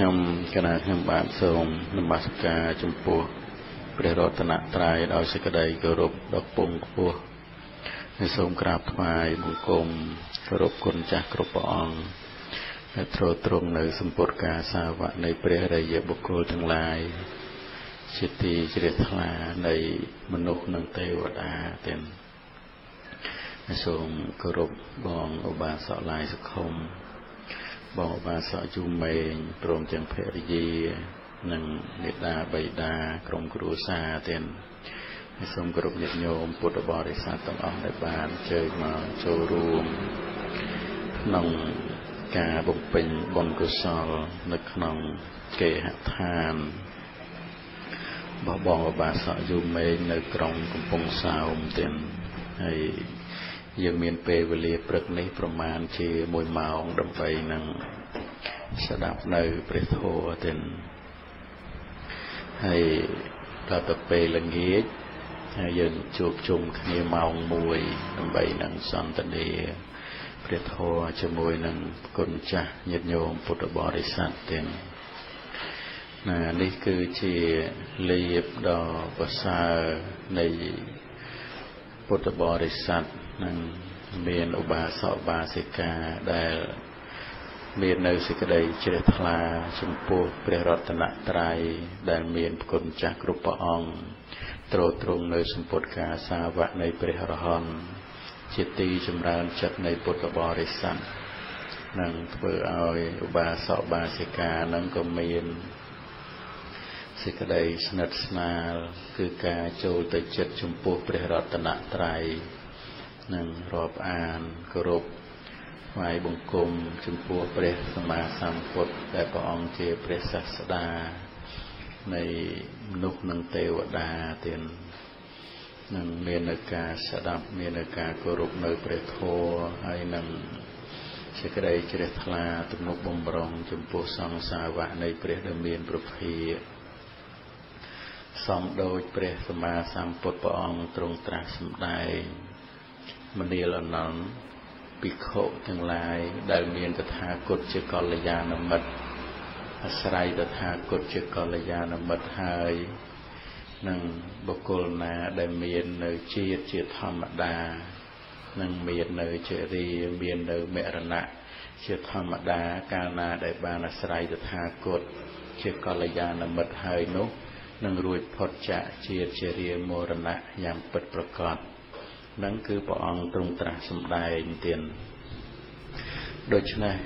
ខ្ញុំគណៈខ្ញុំបាទសូមនមស្ការចំពោះព្រះរតនត្រ័យដោយសេចក្តីគោរពដ៏ពងខ្ពស់ហើយសូមក្រាបថ្វាយបង្គំគោរពគុណចាស់គ្រប់ព្រះអង្គហើយទ្រទ្រង់នៅសម្ពុតការសាវកនៃព្រះរាយបុគ្គលទាំងឡាយជាទីជ្រះថ្លានៃមនុស្សនិងទេវតាទាំងសូមគោរពបងឧបាសកឡាយសុខុម បងឧបាសកជូមេងព្រមទាំងភរិយានិងមេដាបៃតាក្រុមគ្រួសារទាំងសូមគោរពញាតិញោមពុទ្ធបរិស័ទទាំងអស់ដែលបានជើញមកចូលរួមក្នុងការបំពេញបុណ្យកុសលនៅក្នុងគេហដ្ឋានរបស់បងឧបាសកយូមេងនៅក្រុងកំពង់សោមទាំងហើយយើងមានពេលវេលាព្រឹកនេះប្រមាណជា1ម៉ោងដើម្បីនឹង ស្ដាប់នៅព្រះធម៌ទាំងហើយដល់ទៅពេលល្ងាចហើយយើងជួបជុំគ្នាម៉ោង1ដើម្បីនឹងសន្ទនាព្រះធម៌ជាមួយនឹងគុណចាស់ញាតិញោមពុទ្ធបរិស័ទទាំងណានេះគឺជាលៀបដ៏ប្រសើរនៃពុទ្ធបរិស័ទនឹងមានឧបាសកឧបាសិកាដែល មាននៅសេចក្តីជ្រះថ្លាចំពោះព្រះរតនត្រ័យដែលមានគុណចាស់គ្រប់ព្រះអង្គទ្រទ្រង់នៅសម្ពុតការសាវកនៃព្រះរហន្តជាទីចម្រើនចិត្តនៃពុទ្ធបរិស័ទនឹងធ្វើឲ្យឧបាសកឧបាសិកានឹងក៏មានសេចក្តីស្និទ្ធស្នាល គឺការចូលទៅចិត្តចំពោះព្រះរតនត្រ័យនិងរាប់អានគោរព ថ្វាយបង្គំចំពោះព្រះសម្មាសម្ពុទ្ធដែលព្រះអង្គជាព្រះសាស្តានៃមនុស្សនិងទេវតាទៀតនឹងមាននៅការស្ដាប់មាននៅការគោរពនៅព្រះធម៌ហើយនឹងសេចក្តីជ្រះថ្លាទំនុកបំរុងចំពោះសង្សាវៈនៃព្រះដែលមានប្រភាសំដូចព្រះសម្មាសម្ពុទ្ធព្រះអង្គទ្រង់ត្រាស់សម្ដែងមនាលអនន្ត ភិក្ខុទាំងឡាយដែលមានតថាគតជាកល្យាណមិត្តអាស្រ័យតថាគតជាកល្យាណមិត្តហើយនឹងបុគ្គលណាដែលមាននៅជាតិជាធម្មតានឹងមាននៅជារីមាននៅមរណៈជាធម្មតាកាលណាដែលបានអាស្រ័យតថាគតជាកល្យាណមិត្តហើយនោះនឹងរួចផុតចាកជាតិជារាមរណៈយ៉ាងពិតប្រកប នឹងគឺព្រះអង្គទ្រង់ត្រាស់សម្ដែងទៀតដូច្នេះ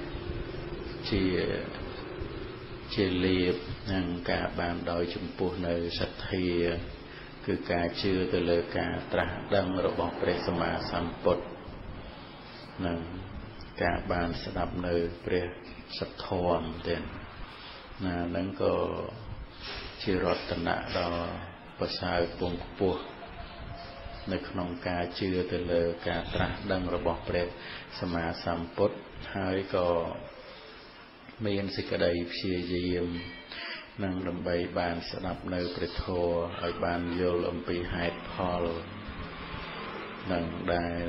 ជាជាលៀបនឹងការបានដោយចំពោះនៅសទ្ធាគឺការជឿទៅលើការត្រាស់ដឹងរបស់ព្រះសម្មាសម្ពុទ្ធនិងការបានស្ដាប់នៅព្រះសទ្ធធម៌ទៀតណានឹងក៏ជារតនៈដ៏ប្រសើរពងខ្ពស់ នៅក្នុងការជឿទៅលើការត្រាស់ដឹងរបស់ព្រះសម្មាសម្ពុទ្ធហើយក៏មានសេចក្តីព្យាយាមនឹងដើម្បីបានស្ដាប់នៅព្រះធម៌ឲ្យបានយល់អំពីហេតុផលនឹងដែល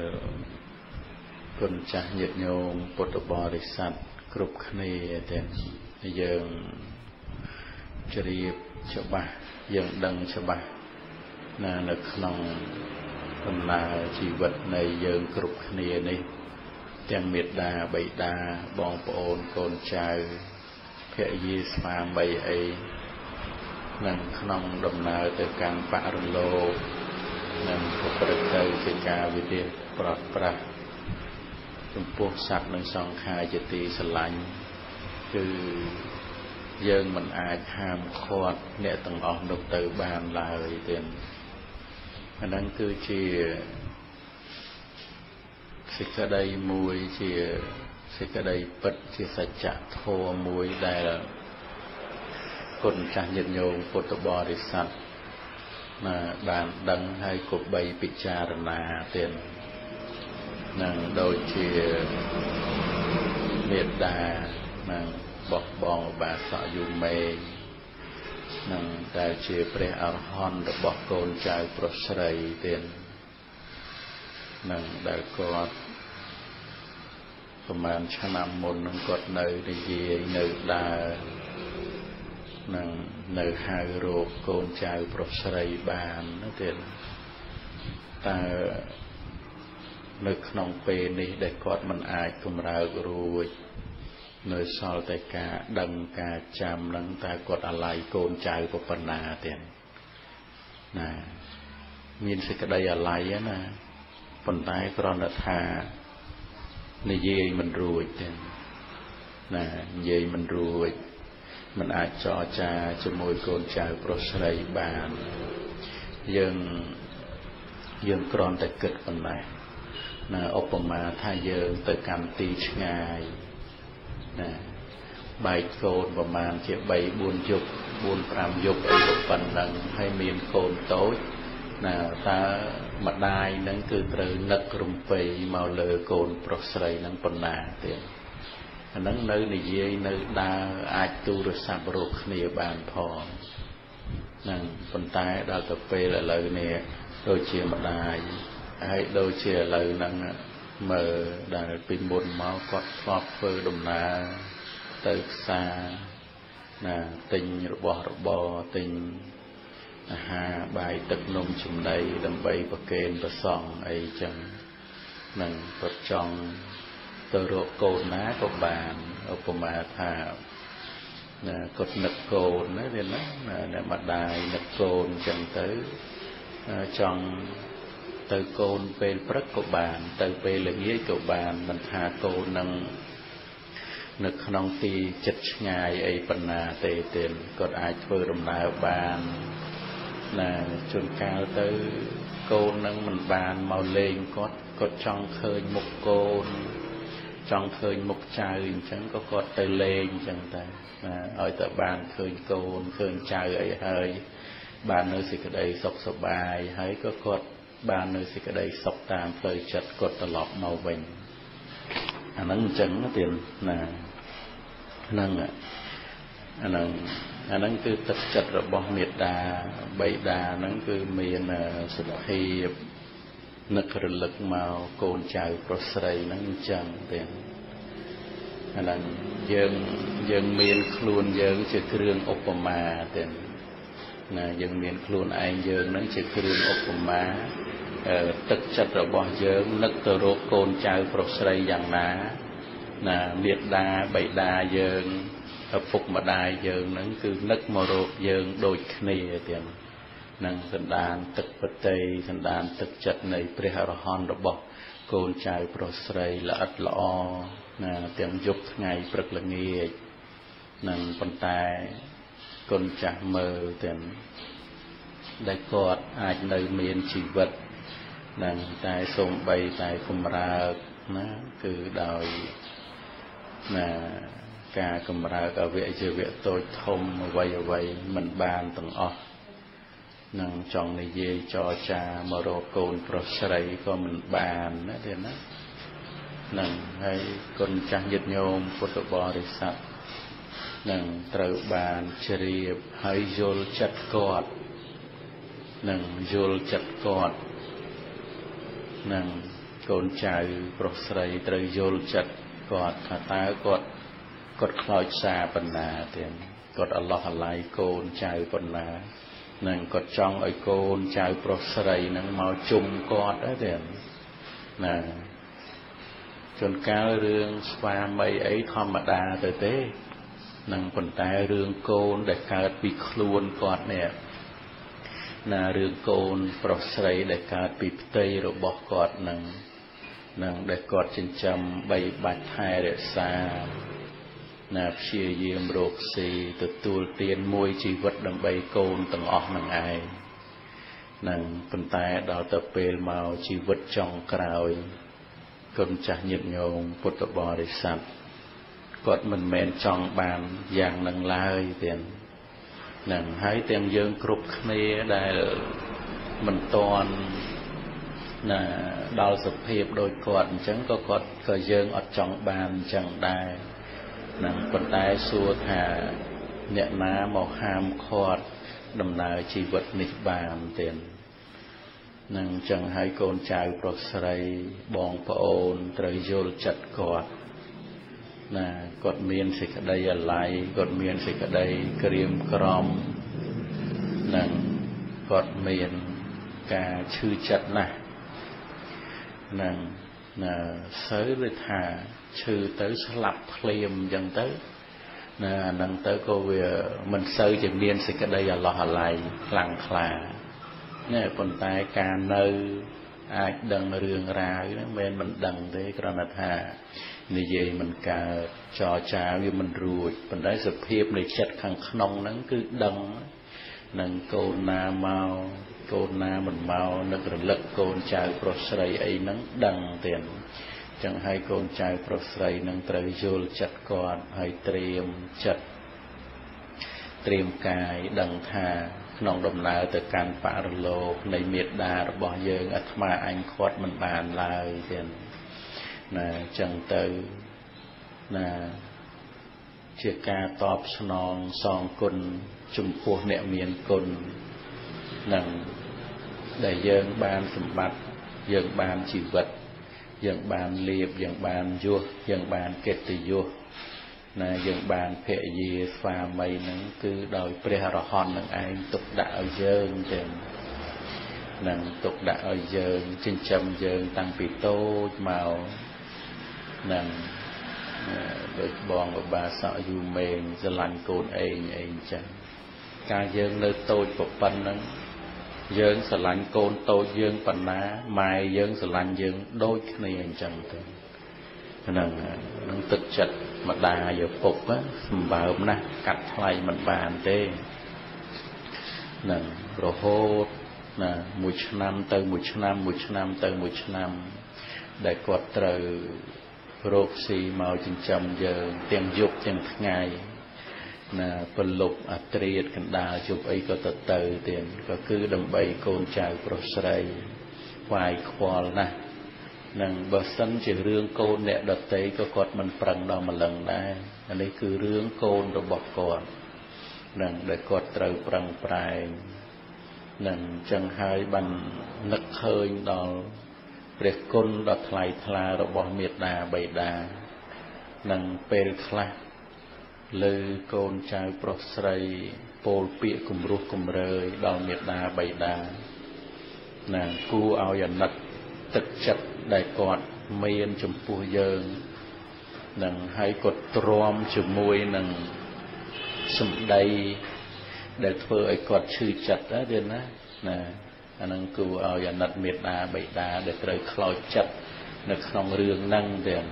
គុណចាស់ញាតិញោមពុទ្ធបរិស័ទគ្រប់គ្នាទាំងយើងជ្រាបច្បាស់យើងដឹងច្បាស់ណានៅក្នុង ដំណើរជីវិតនៃយើងគ្រប់គ្នានេះ ទាំងមេត្តាបៃតាបងប្អូនកូនចៅភរិយាស្វាមីអីនឹងក្នុងដំណើរទៅកាន់បរលោកនឹងប្រព្រឹត្តទៅជាការវិទ្យាប្រត់ប្រាស់ចំពោះសត្វនិងសង្ខារជាទីស្រឡាញ់គឺយើងមិនអាចហាមឃាត់អ្នកទាំងអស់នោះទៅបានឡើយទេ អាហ្នឹងគឺជាសេចក្តីមួយជាសេចក្តីពិតជាសច្ចធម៌មួយដែលគុណចាស់ញាតិញោមពុទ្ធបរិស័ទណាបានដឹងហើយក៏បីពិចារណាទៀតនឹងដូចជាមេត្តានឹងបោះបងបាសកយូមេ នឹងដែលជាព្រះអរហន្តរបស់កូនចៅប្រុសស្រីទៀតនឹងដែលគាត់ប្រហែលឆ្នាំមុននឹងគាត់នៅនិយាយនៅដើរនឹងនៅហៅរោគកូនចៅប្រុសស្រីបានទៀតតើនៅក្នុងពេលនេះដែលគាត់មិនអាចកម្រើករួច នៅសល់តែការដឹងការចាំនឹងតើគាត់អាល័យកូនចៅប៉ុណ្ណាទៀតណាមានសេចក្តីអាល័យណាប៉ុន្តែគ្រាន់តែថានិយាយមិនរួចទេណានិយាយមិនរួចមិនអាចចរចាជាមួយ កូនចៅប្រុសស្រីបាន យើងយើងគ្រាន់តែគិតប៉ុណ្ណេះណាឧបមាថាយើងទៅកម្មទីឆ្ងាយ ណាបែកកូនប្រមាណជា3 4យប់4 5យប់អីក៏ប៉ុណ្ណឹងហើយមានកូនតូចណាតើម្ដាយនឹងគឺត្រូវនឹករំពៃមកលើកូនប្រុសស្រីនឹងប៉ុណ្ណាទៀតអាហ្នឹងនៅនិយាយនៅដើរអាចទូរស័ព្ទរកគ្នាបានផងហ្នឹងប៉ុន្តែដល់ទៅពេលឥឡូវនេះដូចជាម្ដាយហើយដូចជាឥឡូវហ្នឹង មើលដែលពីមុនមកគាត់ធ្លាប់ធ្វើដំណើរទៅផ្សារណាទិញរបស់របរទិញអាហារបាយទឹកនំចំណីដើម្បីប្រគេនប្រសង់អីចឹងនឹងគាត់ចង់ទៅរកកូនណាក៏បានឧបមាថាណាគាត់នឹកកូនណាវាណាអ្នកម្ដាយនឹកកូនចឹងទៅចង់ ទៅកូនពេលព្រឹកក៏បាន ទៅពេលល្ងាចក៏បានមិនថាកូននឹងនៅក្នុងទីចិត្តឆ្ងាយអីប៉ុណ្ណាទេទេគាត់អាចធ្វើដំណើរបានណាជួនកាលទៅកូននឹងមិនបានមកលេងគាត់គាត់ចង់ឃើញមុខកូន ចង់ឃើញមុខចៅអញ្ចឹងក៏គាត់ទៅលេងអញ្ចឹងតែណាឲ្យតែបានឃើញកូនឃើញចៅអីហើយបាននៅសេចក្តីសុខសប្បាយហើយក៏គាត់ បាននៅសេចក្តីសុខតាមផ្លូវចិត្តគាត់ត្រឡប់មកវិញអាហ្នឹងអញ្ចឹងទៀតណាហ្នឹងអាហ្នឹងអាហ្នឹងគឺទឹកចិត្តរបស់មេត្តាបៃតាហ្នឹងគឺមានសភាពនឹករលឹកមកកូនចៅប្រុសស្រីហ្នឹងអញ្ចឹងទេអាហ្នឹងយើងយើងមានខ្លួនយើងជាគ្រឿងឧបមាទេ ណាយើងមានខ្លួនឯងយើងហ្នឹងជាគ្រឿងឧបមាទឹកចិត្តរបស់យើងនឹកទៅរកកូនចៅប្រុសស្រីយ៉ាងណាណាមេត្តាបៃតាយើងឪពុកម្ដាយយើងហ្នឹងគឺនឹកមករកយើងដូចគ្នាទាំងនឹងសន្តានទឹកបតីសន្តានទឹកចិត្តនៃព្រះអរហន្តរបស់កូនចៅប្រុសស្រីល្អិតល្អណាទាំងយប់ថ្ងៃព្រឹកល្ងាចនឹងប៉ុន្តែ គុណចាស់មើលទាំងដែលគាត់អាចនៅមានជីវិតនឹងតែសូម្បីតែកម្រើកណាគឺដោយណាការកម្រើកអវយជីវៈតូចធំអ្វីអ្វីមិនបានទាំងអស់នឹងចង់និយាយចរចាមករកកូនប្រុសស្រីក៏មិនបានណាទេណានឹងហើយគុណចាស់ញាតិញោមពុទ្ធបរិស័ទ នឹងត្រូវបានជ្រាបហើយយល់ចិត្តគាត់នឹងយល់ចិត្តគាត់នឹងកូនចៅប្រុសស្រីត្រូវយល់ចិត្តគាត់ថាតើគាត់គាត់ខ្លោចសារបណ្ណាទៀតគាត់អឡោះអាល័យកូនចៅបណ្ណានឹងគាត់ចង់ឲ្យកូនចៅប្រុសស្រីនឹងមកជុំគាត់ទេណាជួនកាលរឿងស្វាមីអីធម្មតាទៅទេ នឹងប៉ុន្តែរឿងកូនដែលកើតពីខ្លួនគាត់នេះណារឿងកូនប្រុសស្រីដែលកើតពីផ្ទៃរបស់គាត់នឹងនឹងដែលគាត់ចិញ្ចឹមបីបាច់ថែរក្សាណាព្យាយាមរកស៊ីទទួលទានមួយជីវិតដើម្បីកូនទាំងអស់នឹងឯងនឹងប៉ុន្តែដល់ទៅពេលមកជីវិតចុងក្រោយគុណចាស់ញាតិញោមពុទ្ធបរិស័ទ គាត់មិនមែនចង់បានយ៉ាងនឹងឡើយទៀតនឹងហើយទាំងយើងគ្រប់គ្នាដែលមិនតន់ណាដល់សភាពដូចគាត់អញ្ចឹងក៏គាត់ក៏យើងអត់ចង់បានអញ្ចឹងដែរនឹងប៉ុន្តែសួរថាអ្នកណាមកហាមឃាត់ដំណើរជីវិតនេះបានទៀតនឹងអញ្ចឹងហើយកូនចៅប្រុសស្រីបងប្អូនត្រូវយល់ចិត្តគាត់ ណាគាត់មានសេចក្តីអាល័យគាត់មានសេចក្តីក្រៀមក្រំនឹងគាត់មានការឈឺចិត្តណាស់នឹងណាសើឬថាឈឺទៅស្លាប់ភ្លាមអញ្ចឹងទៅណាហ្នឹងទៅក៏វាមិនសូវជាមានសេចក្តីអាឡោះអាល័យខ្លាំងក្លាណែប៉ុន្តែការនៅ អាចដឹងរឿងរ៉ាវហ្នឹងមិនមិនដឹងទេគ្រាន់តែថានិយាយមិនកើតចរចាវាមិនរួចប៉ុន្តែសភាពនៃចិត្តខាងក្នុងហ្នឹងគឺដឹងនឹងកូនណាមកកូនណាមិនមកនឹករលឹកកូនចៅប្រុសស្រីអីហ្នឹងដឹងទៀតចឹងហើយកូនចៅប្រុសស្រីនឹងត្រូវយល់ចិត្តគាត់ហើយត្រៀមចិត្តត្រៀមកាយដឹងថា ក្នុងដំណើរទៅកាន់បរលោកនៃមេត្តារបស់យើងអាត្មាអញខាត់មិនបានឡើយទៀតណាចឹងទៅណាជាការតបស្នងសងគុណចំពោះអ្នកមានគុណនឹងដែលយើងបានសម្បត្តិយើងបានជីវិតយើងបានលៀបយើងបានយុះយើងបានកិត្តិយស ណាយើងបានភរិយាស្វាមីនឹងគឺដោយព្រះអរហន្តនឹងឯងទុកដាក់ឲ្យយើងចឹងនឹងទុកដាក់ឲ្យយើងចិញ្ចឹមយើងតាំងពីតូចមកនឹងដូចបងបបាសក់យូមេងស្រឡាញ់កូនឯងអីចឹងការយើងនៅតូចប៉ុណ្្នឹងយើងស្រឡាញ់កូនតូចយើងប៉ុណ្ណាម៉ែយើងស្រឡាញ់យើងដូចគ្នាអញ្ចឹងទៅហ្នឹងនឹងទឹកចិត្តម្ដាយឪពុកសម្បើមណាស់កាត់ថ្លៃមិនបានទេហ្នឹងរហូតណាមួយឆ្នាំទៅមួយឆ្នាំមួយឆ្នាំទៅមួយឆ្នាំ ដែលគាត់ត្រូវរោគស៊ីមកចិញ្ចឹមយើងទាំងយប់ទាំងថ្ងៃណាប្រលប់អាត្រៀតកណ្ដាលជប់អីក៏ទៅទៅទៀតក៏គឺដើម្បីកូនចៅប្រុសស្រីខ្វាយខ្វល់ណាស់ នឹងបើសិនជារឿងកូនអ្នកដតីក៏គាត់មិនប្រឹងដល់ម្លឹងដែរអានេះគឺរឿងកូនរបស់គាត់នឹងដែលគាត់ត្រូវប្រឹងប្រែងនឹងចឹងហើយបាននឹកឃើញដល់ព្រះគុណដ៏ថ្លៃថ្លារបស់មេត្តាបិតានឹងពេលខ្លះលើកូនចៅប្រុសស្រីពោលពាក្យគំរោះគំរើយដល់មេត្តាបិតាណាគួរឲ្យអាណិតទឹកចិត្ត ដែលគាត់មានចំពោះយើងនឹងហើយគាត់ទ្រាំជាមួយនឹងសម្ដីដែលធ្វើឲ្យគាត់ឈឺចិត្តណាទៀតណាណាអានឹងគួរឲ្យអាណិតមេត្តាបិតាដែលត្រូវខ្លោចចិត្តនៅក្នុងរឿងហ្នឹងទៀត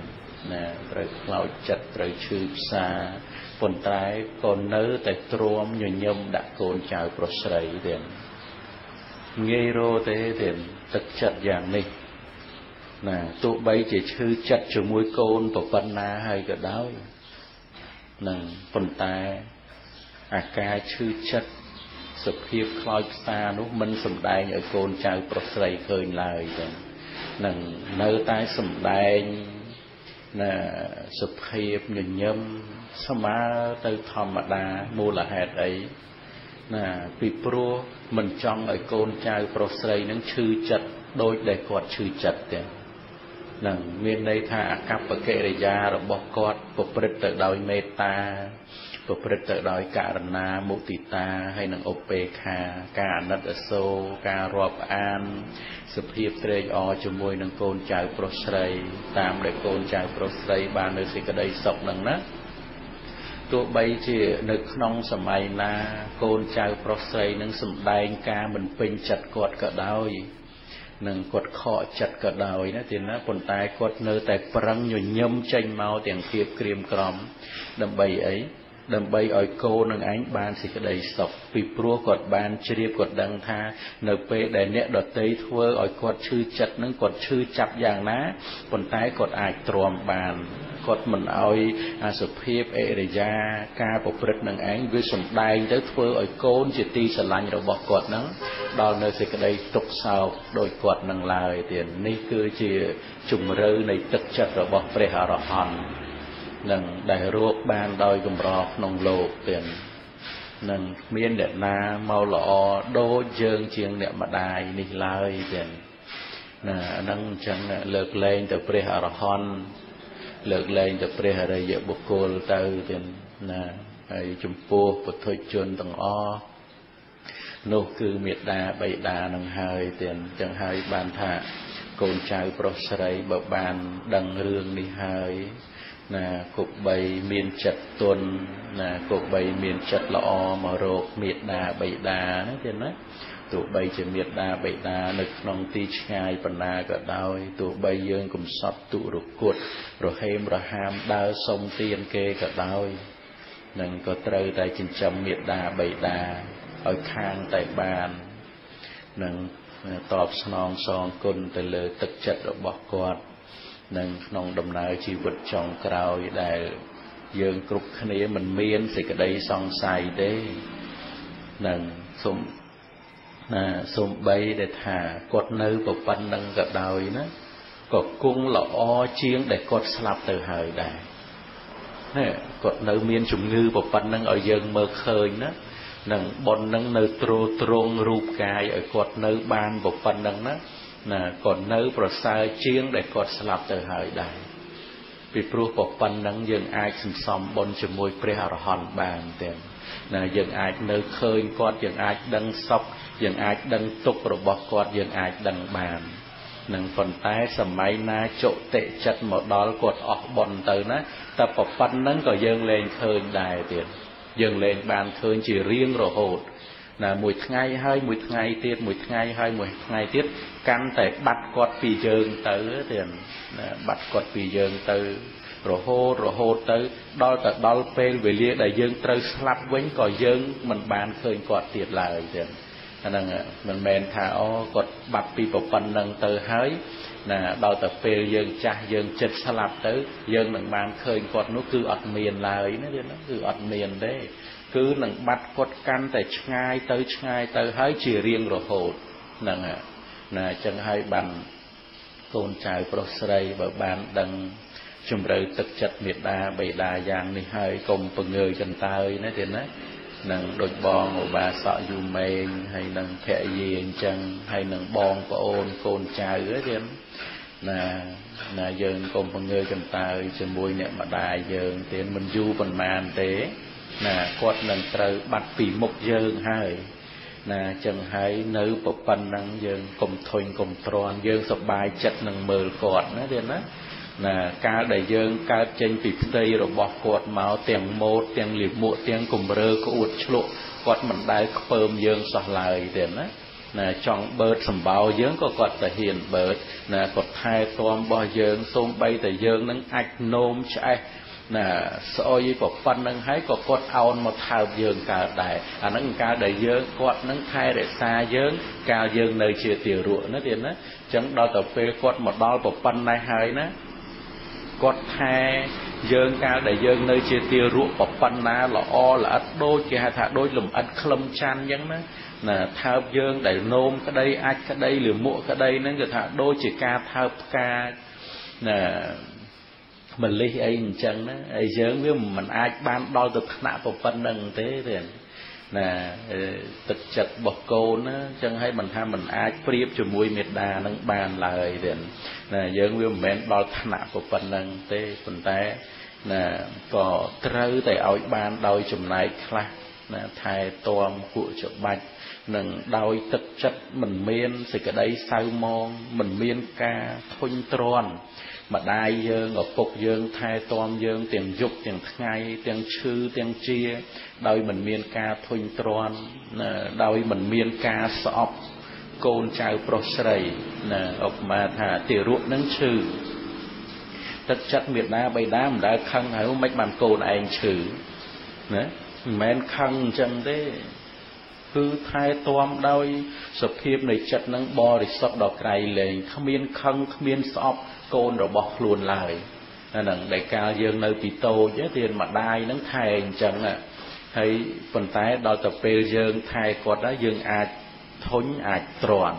ណាត្រូវខ្លោចចិត្តត្រូវឈឺផ្សាប៉ុន្តែក៏នៅតែទ្រាំញញឹមដាក់កូនចៅប្រុសស្រីទៀតងាយរទេទៀតទឹកចិត្តយ៉ាងនេះ ណាទោះបីជាឈឺចិត្តជាមួយកូនប្រប៉ុណ្ណាហើយក៏ដោយនឹងប៉ុន្តែអាការឈឺចិត្តសភាពខ្លោចផ្សានោះមិនសំដែងឲ្យកូនចៅប្រុសស្រីឃើញឡើយចឹងនឹងនៅតែសំដែងណាសុភាពញញឹមស្មើទៅធម្មតាមូលហេតុអីណាពីព្រោះមិនចង់ឲ្យកូនចៅប្រុសស្រីនឹងឈឺចិត្តដូចដែលគាត់ឈឺចិត្តទេ នឹងមានន័យថាអកប្បកិរិយារបស់គាត់ប្រព្រឹត្តទៅដោយមេត្តាប្រព្រឹត្តទៅដោយករណាមុទិតាហើយនឹងឧបេខា ការអាណិតអាសូរការរាប់អានសភាពត្រេកអរជាមួយនឹងកូនចៅប្រុសស្រី តាមដែលកូនចៅប្រុសស្រីបាននៅសេចក្តីសុខនឹងណាទោះបីជានៅក្នុងសម័យណាកូនចៅប្រុសស្រីនឹងសំដែងការមិនពេញចិត្តគាត់ក៏ដោយ នឹងគាត់ខកចិត្តក៏ដោយណាទីណាប៉ុន្តែគាត់នៅតែប្រឹងញញឹមចេញមកទាំងភាពក្រៀមក្រំ ដើម្បីអីដើម្បីឲ្យកូននឹងឯងបានសេចក្តីសុខពីព្រោះគាត់បានជ្រាបគាត់ដឹងថា នៅពេលដែលអ្នកដតីធ្វើឲ្យគាត់ឈឺចិត្តនឹងគាត់ឈឺចាប់យ៉ាងណាប៉ុន្តែគាត់អាចទ្រាំបាន គាត់មិនឲ្យអាសុភាពអរិយាការប្រព្រឹត្តនឹងឯងវាសំដែងទៅធ្វើឲ្យកូនជាទីស្រឡាញ់របស់គាត់នឹងដល់នៅសេចក្តីទុកសោកដោយគាត់នឹងឡើយទៀតនេះគឺជាជំរឿនៃទឹកចិត្តរបស់ព្រះអរហន្តនឹងដែលរកបានដោយកម្រក្នុងលោកទៀតនឹងមានអ្នកណាមកល្អដូចយើងជាងអ្នកម្ដាយនេះឡើយទៀតណាអានឹងអញ្ចឹងលើកលែងទៅព្រះអរហន្ត លើកលែងតែព្រះអរិយបុគ្គលទៅទៀតណាហើយចំពោះពុទ្ធជនទាំងអស់នោះគឺមេត្តាបៃតានឹងហើយទៀតអញ្ចឹងហើយបានថាកូនចៅប្រុសស្រីបើបានដឹងរឿងនេះហើយណាគប់បីមានចិត្តទុនណាគប់បីមានចិត្តល្អមករកមេត្តាបៃតាណាទៀតណា ទោះបីជាមេត្តាបិតានៅក្នុងទីឆ្ងាយបណ្ណាក៏ដោយទោះបីយើងកំសត់ទុរគុតរហេមរហាមដើរសុំទានគេក៏ដោយនឹងក៏ត្រូវតែចិញ្ចឹមមេត្តាបិតាឲ្យខាងតែបាននឹងតបស្នងសងគុណទៅលើទឹកចិត្តរបស់គាត់នឹងក្នុងដំណើរជីវិតចុងក្រោយដែលយើងគ្រប់គ្នាមិនមានសេចក្តីសង្ស័យទេនឹងសូម ណាសំបីដែលថាគាត់នៅប្រប៉ុណ្្នឹងក៏ដោយណាក៏គង់ល្អជាងដែលគាត់ស្លាប់ទៅហើយដែរណាគាត់នៅមានជំងឺប្រប៉ុណ្្នឹងឲ្យយើងមើលឃើញណានឹងប៉ុននឹងនៅទ្រទ្រង់រូបកាយឲ្យគាត់នៅបានប្រប៉ុណ្្នឹងណាណាគាត់នៅប្រសើរជាងដែលគាត់ស្លាប់ទៅហើយដែរពីព្រោះប្រប៉ុណ្្នឹងយើងអាចសន្សំបុណ្យជាមួយព្រះអរហន្តបានទេ ណាយើងអាចនៅឃើញគាត់យើងអាចដឹងសុខយើងអាចដឹងទុករបស់គាត់យើងអាចដឹងបាននឹងប៉ុន្តែសម័យណាចុតិចិត្តមកដល់គាត់អស់បន់ទៅណាតែប្រប៉ុណ្្នឹងក៏យើងលែងឃើញដែរទៀតយើងលែងបានឃើញជារៀងរហូតណាមួយថ្ងៃហើយមួយថ្ងៃទៀតមួយថ្ងៃហើយមួយថ្ងៃទៀតកាន់តែបាត់គាត់ពីយើងទៅទៀតណាបាត់គាត់ពីយើងទៅ រហូតរហូតទៅ ដល់ទៅដល់ពេលវេលាដែលយើងត្រូវស្លាប់វិញក៏យើងមិនបានឃើញគាត់ទៀតឡើយទៀតអាហ្នឹងមិនមែនថាអូគាត់បាត់ពីប្រពន្ធនឹងទៅហើយណាដល់ទៅពេលយើងចាស់យើងចិត្តស្លាប់ទៅ យើងនឹងបានឃើញគាត់នោះគឺអត់មានឡើយណាទៀតគឺអត់មានទេគឺនឹងបាត់គាត់កាន់តែឆ្ងាយទៅឆ្ងាយទៅហើយជារៀងរហូតហ្នឹងណាអញ្ចឹងហើយបានកូនចៅប្រុសស្រីបើបានដឹង ជំរឿទឹកចិត្តមេត្តាបិតាយ៉ាងនេះហើយកុំពងើយកន្តើយណាទៀតណានឹងដូចបងឧបាសកយូម៉េងហើយនឹងភរិយាអញ្ចឹងហើយនឹងបងប្អូនកូនចៅទៀតណាណាយើងកុំពងើយកន្តើយជាមួយអ្នកម្ដាយយើងទៀតមិនយូរប៉ុន្មានទេណាគាត់នឹងត្រូវបាត់ពីមុខយើងហើយណាចឹងហើយនៅប្រប៉ុណ្ណឹងយើងកុំធុញកុំទ្រាន់យើងសប្បាយចិត្តនឹងមើលគាត់ណាទៀតណា ណាកាលដែលយើងកើតចេញពីផ្ទៃរបស់គាត់មកទាំងម៉ូតទាំងលិមួកទាំងគម្រើក្អួតឆ្លក់គាត់មិនដែលខ្ពើមយើងសោះឡើយទេណាណាចង់បឺតសម្បោយើងក៏គាត់ទៅហ៊ានបឺតណាគាត់ថែទាំរបស់យើងសូម្បីតែយើងនឹងអាចនោមឆ្អេះណាស្អុយក៏ប៉ុណ្្នឹងហើយក៏គាត់អោនមកថើបយើងកើតដែរអាហ្នឹងកាលដែលយើងគាត់នឹងថែរក្សាយើងកាលយើងនៅជាទារកណាទៀតណាអញ្ចឹងដល់ទៅពេលគាត់មកដល់ប្រប៉ុណ្ណេះហើយណា គាត់ថែយើងកាលដែលយើងនៅជាទារកប្រប៉ុណ្ណាល្អល្អិតដូចគេហៅថាដូចលំអិតក្លឹមច័ន្ទអញ្ចឹងណាណាថើបយើងដែលនោមក្តីអាចក្តីឬមួកក្តីហ្នឹងគឺថាដូចជាការថើបផ្កាណាមលិះអីអញ្ចឹងណាហើយយើងវាមិនអាចបានដល់ទៅថ្នាក់ប្រប៉ុណ្្នឹងទេទេ ណាទឹកចិត្តរបស់កូនណាអញ្ចឹងហើយមិនថាមិនអាចប្រៀបជាមួយមេត្តានឹងបានឡើយទេណាយើងវាមិនមែនដល់ថ្នាក់ប៉ុណ្ណឹងទេប៉ុន្តែណាក៏ត្រូវតែឲ្យបានដោយចំណែកខ្លះណាថែទាំគក់ច្បាច់នឹងដោយទឹកចិត្តមិនមានសេចក្តីសៅមងមិនមានការធុញទ្រាន់ ម្ដាយយើងឪពុកយើងថែទាំយើងទាំងយប់ទាំងថ្ងៃទាំងឈឺទាំងជា ដោយមិនមានការធុញទ្រាន់ដោយមិនមានការស្អប់កូនចៅប្រុសស្រីណាឧបមាថាទារកនឹងឈឺទឹកចិត្តមេដាបៃតាមិនដែលខឹងហើយមិនបានកូនឯងឈឺណាមិនមែនខឹងអញ្ចឹងទេគឺថែទាំដោយសភាពនៃចិត្តនឹងបរិសុទ្ធដល់ក្រៃលែងគ្មានខឹងគ្មានស្អប់ កូនរបស់ខ្លួនឡើយហ្នឹងដែលកាលយើងនៅពីតូចទៀតម្ដាយហ្នឹងថែអញ្ចឹងហើយប៉ុន្តែដល់ទៅពេលយើងថែគាត់ហើយយើងអាចធុញអាចទ្រាំ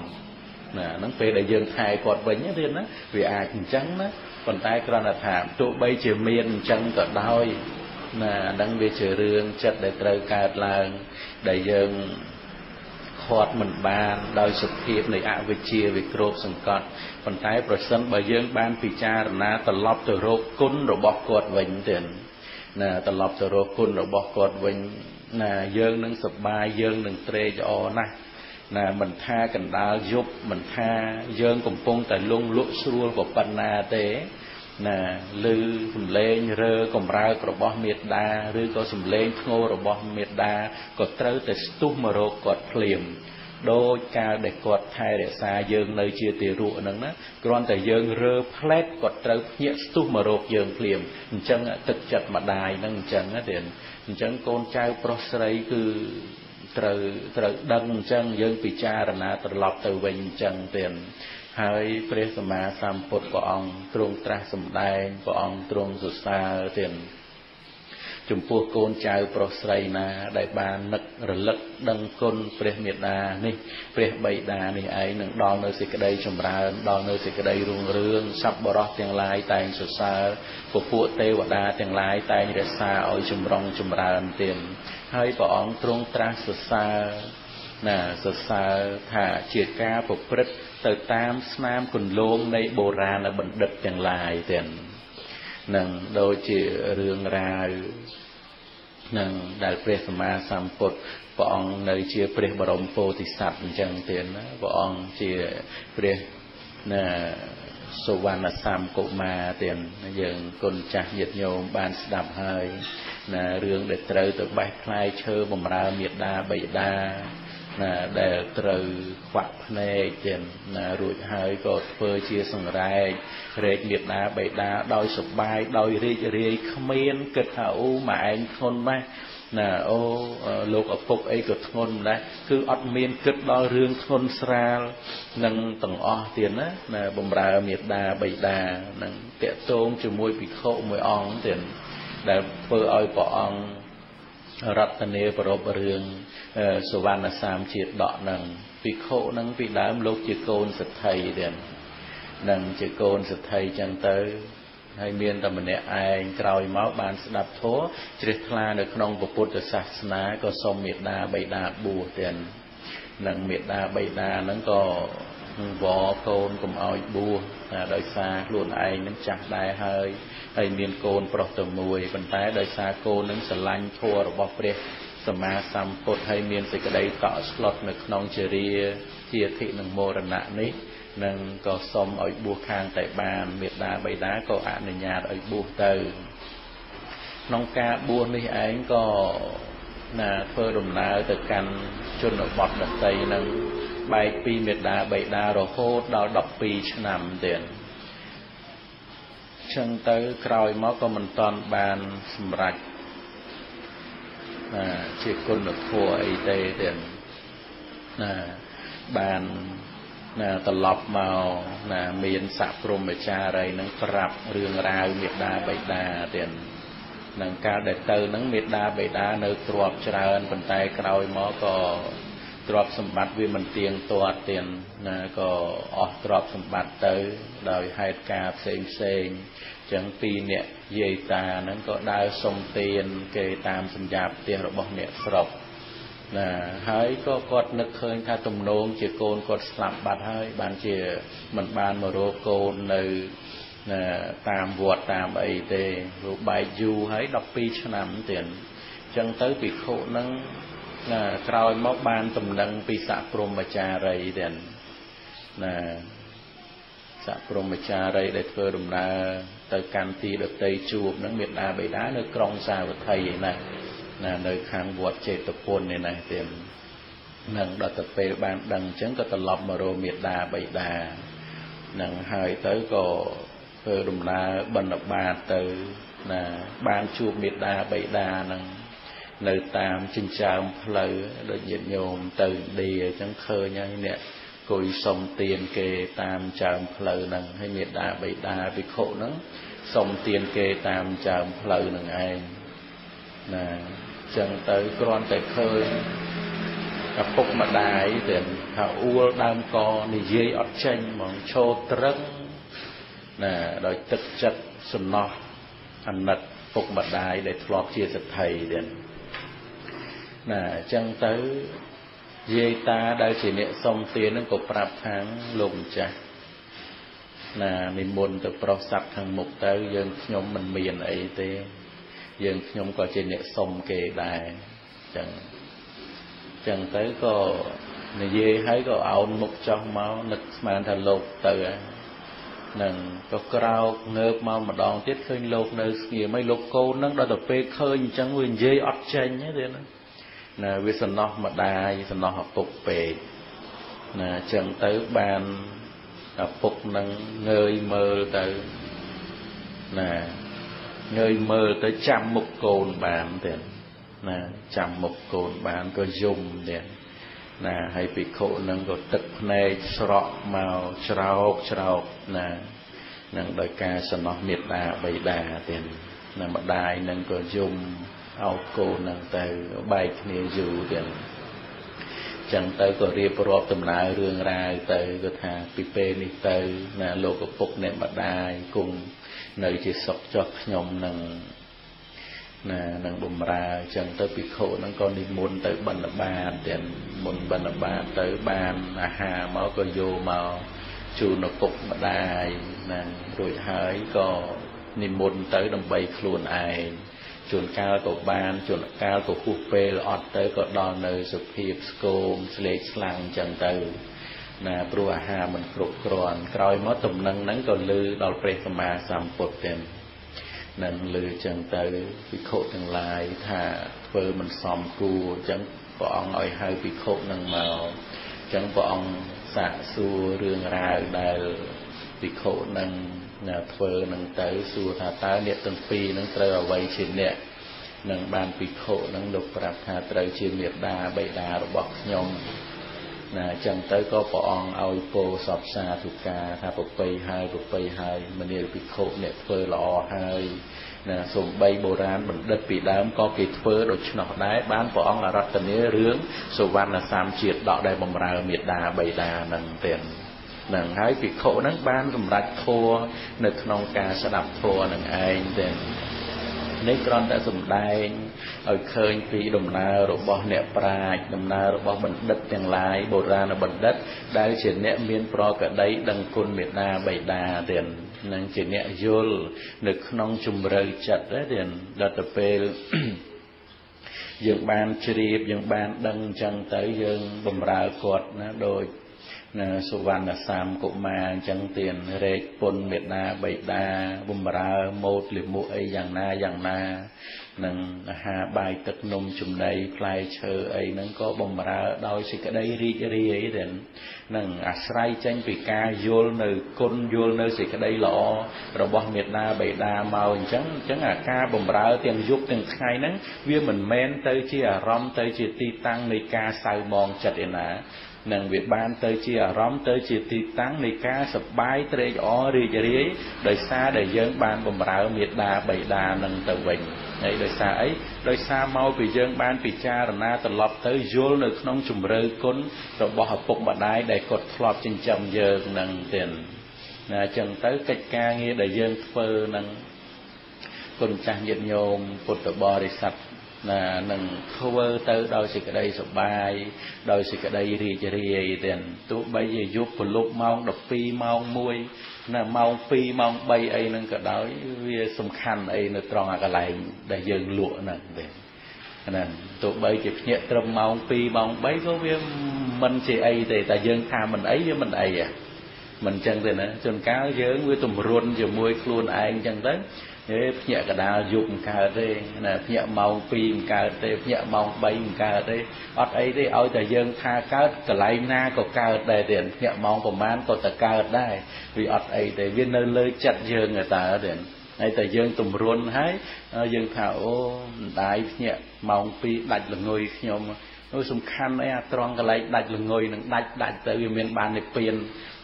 ណាហ្នឹងពេលដែលយើងថែគាត់វិញទៀតណាវាអាចអញ្ចឹងណាប៉ុន្តែគ្រាន់តែថាទោះបីជាមានអញ្ចឹងក៏ដោយណាហ្នឹងវាជារឿងចិត្តដែលត្រូវកើតឡើងដែលយើងខខាត់មិនបានដោយសភាពនៃអវិជ្ជាវាគ្របសង្កត់ ប៉ុន្តែប្រសិនបើយើងបានពិចារណាត្រឡប់ទៅរកគុណរបស់គាត់វិញទៅណាត្រឡប់ទៅរកគុណរបស់គាត់វិញណាយើងនឹងសប្បាយយើងនឹងត្រេកអរណាស់ណាមិនថាកណ្ដាលយប់មិនថាយើងកំពុងតែលងលក់ស្រួលក៏ប៉ុណ្ណាទេណាឬសំឡេងរើកំរើករបស់មេត្តាឬក៏សំឡេងធ្ងោរបស់មេត្តាក៏ត្រូវតែស្ទុះមករកគាត់ភ្លាម ដោយការដែលគាត់ថែរក្សាយើងនៅជាទារកហ្នឹងណាគ្រាន់តែយើងរើផ្លែតគាត់ត្រូវភ្ញាក់ស្ទុះមករកយើងភ្លាមអញ្ចឹងទឹកចិត្តម្ដាយហ្នឹងអញ្ចឹងណាទេអញ្ចឹងកូនចៅប្រុសស្រីគឺត្រូវត្រូវដឹងអញ្ចឹងយើងពិចារណាត្រឡប់ទៅវិញអញ្ចឹងទៀតហើយព្រះសម្មាសម្ពុទ្ធព្រះអង្គទ្រង់ត្រាស់សម្ដែងព្រះអង្គទ្រង់សរសើរទៀត ចំពោះកូនចៅប្រុសស្រីណាដែលបាននឹករលឹកដឹងគុណព្រះមេដានេះព្រះបិតានេះឯងនឹងដល់នៅសេចក្តីចម្រើនដល់នៅសេចក្តីរុងរឿងសប្បុរសទាំងឡាយតែងសរសើរពពួកទេវតាទាំងឡាយតែងរក្សាឲ្យចម្រុងចម្រើនទៀតហើយព្រះអង្គទ្រង់ត្រាស់សរសើរណាសរសើរថាជាការប្រព្រឹត្តទៅតាមស្នាមគន្លងនៃបុរាណបណ្ឌិតទាំងឡាយទាំង នឹងដូចជារឿងរ៉ាវនឹងដែលព្រះសម្មាសម្ពុទ្ធព្រះអង្គនៅជាព្រះបរមពោធិសត្វអញ្ចឹងទៀតណាព្រះអង្គជាព្រះណាសុវណ្ណសម្កុមារទៀតយើងគុណចាស់ញាតិញោមបានស្ដាប់ហើយណារឿងដែលត្រូវទៅបេះផ្លែឈើបំរើមេដាបិតា ណាដែលត្រូវខ្វាក់ភ្នែកទៀតណារួចហើយក៏ធ្វើជាសង្រែករែកមេដាបេដាដោយសបាយដោយរីករាយគ្មានគិតថាអូម៉ែឯងធ្ងន់ម៉េះណាអូលោកឪពុកអីក៏ធ្ងន់ម្ល៉េះគឺអត់មានគិតដល់រឿងធ្ងន់ស្រាលនឹងទាំងអស់ទៀតណាណាបំរើមេដាបៃតានឹងតកតងជាមួយភិក្ខុមួយអង្គទៀតដែលធ្វើឲ្យព្រះអង្គ រតនាប្រពរឿងសវណ្ណសាមជាតិដកនឹងភិក្ខុនឹងពីដើមលោកជាកូនសទ្ធិទៀតនឹងជាកូនសទ្ធិចឹងទៅហើយមានតែម្នាក់ឯងក្រោយមកបានស្ដាប់ធម៌ជ្រះថ្លានៅក្នុងពុទ្ធសាសនាក៏សូមមេត្តាបិតាបួសទៀតនឹងមេត្តាបិតាហ្នឹងក៏វកូនកុំឲ្យបួសដោយសារខ្លួនឯងនឹងចាស់ដែរហើយ ហើយមានកូនប្រុសតែមួយប៉ុន្តែដោយសារកូននឹងស្រឡាញ់ធម៌របស់ព្រះសម្មាសម្ពុទ្ធហើយមានសេចក្តីតក់ស្លុតនៅក្នុងជារាជាធិនិងមរណៈនេះនឹងក៏សុំឲ្យបួសខាងតែបានមេត្តាបិតាក៏អនុញ្ញាតឲ្យបួសទៅក្នុងការបួសនេះឯងក៏ណាធ្វើដំណើរទៅកាន់ជនបទដតីនឹងបែកពីមេត្តាបិតារហូតដល់12ឆ្នាំទៀត ចឹងទៅក្រោយមកក៏មិនតាន់បានសម្រេចណាជាគុណធម៌អីទេទៀតណាបានណាត្រឡប់មកណាមានសព្រមចារីនឹងប្រាប់រឿងរ៉ាវមេដាបៃតាទៀតនឹងកាលដែលទៅនឹងមេដាបៃតានៅទ្របច្រើនប៉ុន្តែក្រោយមកក៏ ទ្រព្យសម្បត្តិវាមិនទៀងទាត់ទៀតណាក៏អស់ទ្រព្យសម្បត្តិទៅ ដោយហេតុការផ្សេងផ្សេងចឹងពីរអ្នកយាយតាហ្នឹងក៏ដើរសុំទាន គេតាមសញ្ញាផ្ទះរបស់អ្នកស្រុកណាហើយក៏គាត់នឹកឃើញថាទំនងជាកូនគាត់ស្លាប់បាត់ហើយ បានជាមិនបានមករកកូននៅណាតាមវត្តតាមអីទេព្រោះបែកយូរហើយ12ឆ្នាំទៀតអញ្ចឹងទៅភិក្ខុនឹង ណាក្រោយមកបានតំណែងពីសព្រមចារីទៀតណាសព្រមចារីដែលធ្វើដំណើរទៅកាន់ទីដតីជួបនឹងមេដាបេដានៅក្រុងសាវត្ថីឯណាណានៅខាងវត្តចេតពុននេះណាទៀតនឹងដល់ទៅពេលបានដឹងអញ្ចឹងក៏ត្រឡប់មករកមេដាបៃតានឹងហើយទៅក៏ធ្វើដំណើរបិណ្ឌបាតទៅណាបានជួបមេដាបៃតានឹង នៅតាមចិញ្ចើមផ្លូវដូចញាតិញោមទៅឥណ្ឌាអញ្ចឹងឃើញហើយអ្នកគួយសុំទានគេតាមចើមផ្លូវហ្នឹងហើយមេដាបៃតាភិក្ខុហ្នឹងសុំទានគេតាមចើមផ្លូវហ្នឹងឯងណាចឹងទៅគ្រាន់តែឃើញឪពុកម្ដាយទៅថាអួលដើមកនិយាយអត់ចេញហ្មងឈោត្រឹងណាដោយទឹកចិត្តសំណោះអាណិតពុកម្ដាយដែលធ្លាប់ជាសទ្ធិទៀត ណាអញ្ចឹងទៅយាយតាដែលជាអ្នកសុំទាននឹងក៏ប្រាប់ថាលោកម្ចាស់ណានិមន្តទៅប្រុសសັບខាងមុខទៅ យើងខ្ញុំមិនមានអីទេ យើងខ្ញុំក៏ជាអ្នកសុំគេដែរចឹងចឹងទៅក៏និយាយហើយក៏អោនមុខចុះមកនឹកស្មានថាលោកទៅហ្នឹងក៏ក្រោកងើបមកម្ដងទៀតឃើញលោកនៅស្ងៀមហើយលោកកូនហ្នឹងដល់ទៅពេលឃើញអញ្ចឹងវានិយាយអត់ចេញទេណា ណាវាសំណោះម្ដាយសំណោះឪពុកពេកណាអញ្ចឹងទៅបានឪពុកនឹងងើយមើលទៅណាងើយមើលទៅចាំមុខកូនបានទេណាចាំមុខកូនបានក៏យំទៀតណាហើយភិក្ខុនឹងក៏ទឹកភ្នែកស្រក់មកច្រោកច្រោកណានឹងដោយការសំណោះមេត្តាបិតាទៀតណាម្ដាយនឹងក៏យំ អោបកូននឹងទៅបែកគ្នាយូរទៀតចឹងទៅក៏រៀបរាប់ដំណើររឿងរ៉ាវទៅក៏ថាពីពេលនេះទៅណាលោកឪពុកអ្នកម្ដាយគង់នៅជាសុខចុះខ្ញុំនឹងណានឹងបំរើអញ្ចឹងទៅភិក្ខុហ្នឹងក៏និមន្តទៅបិណ្ឌបាតទាំងមុនបិណ្ឌបាតទៅបានអាហារមកក៏យកមកជូនឪពុកម្ដាយណារួចហើយក៏និមន្តទៅដើម្បីខ្លួនឯង ជួនកាលក៏បានជួនកាលក៏ហួសពេលអត់ទៅក៏ដល់នៅសុភាពស្គមស្លេកស្លាំងអញ្ចឹងទៅណាព្រោះអាហារមិនគ្រប់គ្រាន់ក្រោយមកតំណឹងហ្នឹងក៏លឺដល់ព្រះសម្មាសម្ពុទ្ធទាំងនឹងលើចឹងទៅភិក្ខុទាំងឡាយថាធ្វើមិនសមគួរអញ្ចឹងព្រះអង្គឲ្យហៅភិក្ខុនឹងមកអញ្ចឹងព្រះអង្គសាកសួររឿងរ៉ាវដែលភិក្ខុនឹង ធ្វើនឹងទៅសួរថាតើអ្នកទាំងពីរនឹងត្រូវអ្វីជាអ្នកនឹងបានភិក្ខុនឹងលោកប្រាប់ថាត្រូវជាមេត្តាបិតារបស់ខ្ញុំណាអញ្ចឹងទៅក៏ព្រះអង្គឲ្យពោសពសាធុការថាប្រពៃហើយប្រពៃហើយមនាលភិក្ខុអ្នកធ្វើល្អហើយណាសំបីបុរាណបណ្ឌិតពីដើមក៏គេធ្វើដូច្នោះដែរបានព្រះអង្គអរតនារឿងសុវណ្ណសាមជាតិដកដែលបំរើមេដាបៃតានឹងទៀត នឹងហើយភិក្ខុនឹងបានសម្រេចធัวនៅក្នុងការស្ដាប់ធัวនឹងឯងទៀតនេះគ្រាន់តែសំដែងឲ្យឃើញពីដំណើររបស់អ្នកប្រាជ្ញដំណើររបស់បណ្ឌិតទាំងឡាយបុរាណបណ្ឌិត ដែលជាអ្នកមានប្រកដីដឹងគុណមេត្តាបិតាទៀតនឹងជាអ្នកយល់នៅក្នុងជំរឿចិត្តទៀតដល់ទៅពេលយើងបានជ្រាបយើងបានដឹងអញ្ចឹងទៅយើងបំរើគាត់ណាដោយណា សុវណ្ណសាមកុមារអញ្ចឹងទៀនរែកពុនមេដាបៃតាបំរើម៉ូតលិមុអីយ៉ាងណាយ៉ាងណានឹងអាហារបាយទឹកនំចំណីផ្លែឈើអីហ្នឹងក៏បំរើដោយសេចក្តីរីករាយទេនឹងអាស្រ័យចេញពីការយល់នៅគុណយល់នៅសេចក្តីល្អរបស់មេដាបៃតាមកអញ្ចឹងអញ្ចឹងអាការបំរើទាំងយប់ទាំងថ្ងៃហ្នឹងវាមិនមែនទៅជាអារម្មណ៍ទៅជាទីតាំងនៃការសៅមងចិត្តឯណា នឹងវាបានទៅជាអារម្មណ៍ទៅជាទីតាំងនៃការសប្បាយត្រេកអររីករាយដោយសារដែលយើងបានបំរើមេត្តាបៃតានឹងទៅវិញហើយដោយសារអីដោយសារមកពីយើងបានពិចារណាត្រឡប់ទៅយល់នៅក្នុងជំរឿគុណរបស់ឪពុកម្ដាយដែលគាត់ធ្លាប់ចិញ្ចឹមយើងនឹងទៀតណាអញ្ចឹងទៅកិច្ចការងារដែលយើងធ្វើនឹងគុណចាស់ញាតិញោមពុទ្ធបរិស័ទ ណានឹងធ្វើទៅដោយសេចក្តីសុបាយដោយសេចក្តីរីករាយទាំងទោះបីជាយប់ប្រលប់ម៉ោង12ម៉ោង1ណាម៉ោង2ម៉ោង3អីហ្នឹងក៏ដោយវាសំខាន់អីនៅត្រង់អាកន្លែងដែលយើងលក់ហ្នឹងទេណាទោះបីជាភ្ញាក់ត្រឹមម៉ោង2ម៉ោង3ក៏វាមិនជាអីទេតែយើងថាមិនអីវាមិនអីហ៎មិនចឹងទេណាជួនកាលយើងវាទម្រុនជាមួយខ្លួនឯងចឹងទៅ ហេភ្ញាក់កដាលយប់មិនកើតទេណាភ្ញាក់ម៉ោង2មិនកើតទេភ្ញាក់ម៉ោង3មិនកើតទេអត់អីទេឲ្យតែយើងថាកើតកន្លែងណាក៏កើតដែរទេភ្ញាក់ម៉ោងប្រហែលក៏តែកើតដែរវាអត់អីទេវានៅលើចិត្តយើងតើទេហើយតែយើងទម្រុនហើយយើងថាអូម្ដាយភ្ញាក់ម៉ោង2ដាច់ល្ងុយខ្ញុំអូសំខាន់អីអាត្រង់កន្លែងដាច់ល្ងុយនឹងដាច់ដាច់ទៅវាមានបាននិព្វាន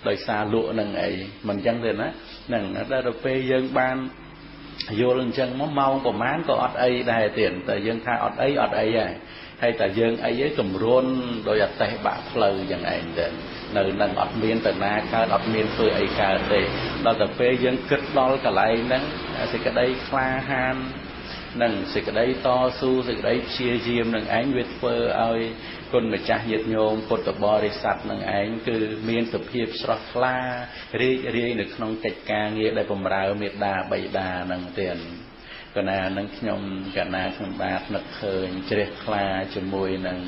ដោយសារលក់នឹងអីមិនអញ្ចឹងទេណាហ្នឹងដល់ពេលយើងបាន យល់អញ្ចឹងមកម៉ោងប្រហែលក៏អត់អីដែរទៀតតែយើងថាអត់អីអត់អីហើយហើយតែយើងអីឯងតម្រុនដោយអតេះបាក់ផ្លូវយ៉ាងឯងទៅនៅនឹងអត់មានតាណាកើតអត់មានធ្វើអីកើតទេដល់តែពេលយើងគិតដល់កន្លែងហ្នឹងសេចក្តីក្លាហាននឹងសេចក្តីតស៊ូសេចក្តីព្យាយាមនឹងឯងវាធ្វើឲ្យ គុណម្ចាស់ញាតិញោមពុទ្ធបរិស័ទនឹងឯងគឺមានសភាពស្រស់ថ្លារីករាយនៅក្នុងកិច្ចការងារដែលបម្រើមេត្តាបិតានឹងទៀតកណានឹងខ្ញុំកណាខ្ញុំបាទនឹកឃើញជ្រះថ្លាជាមួយនឹង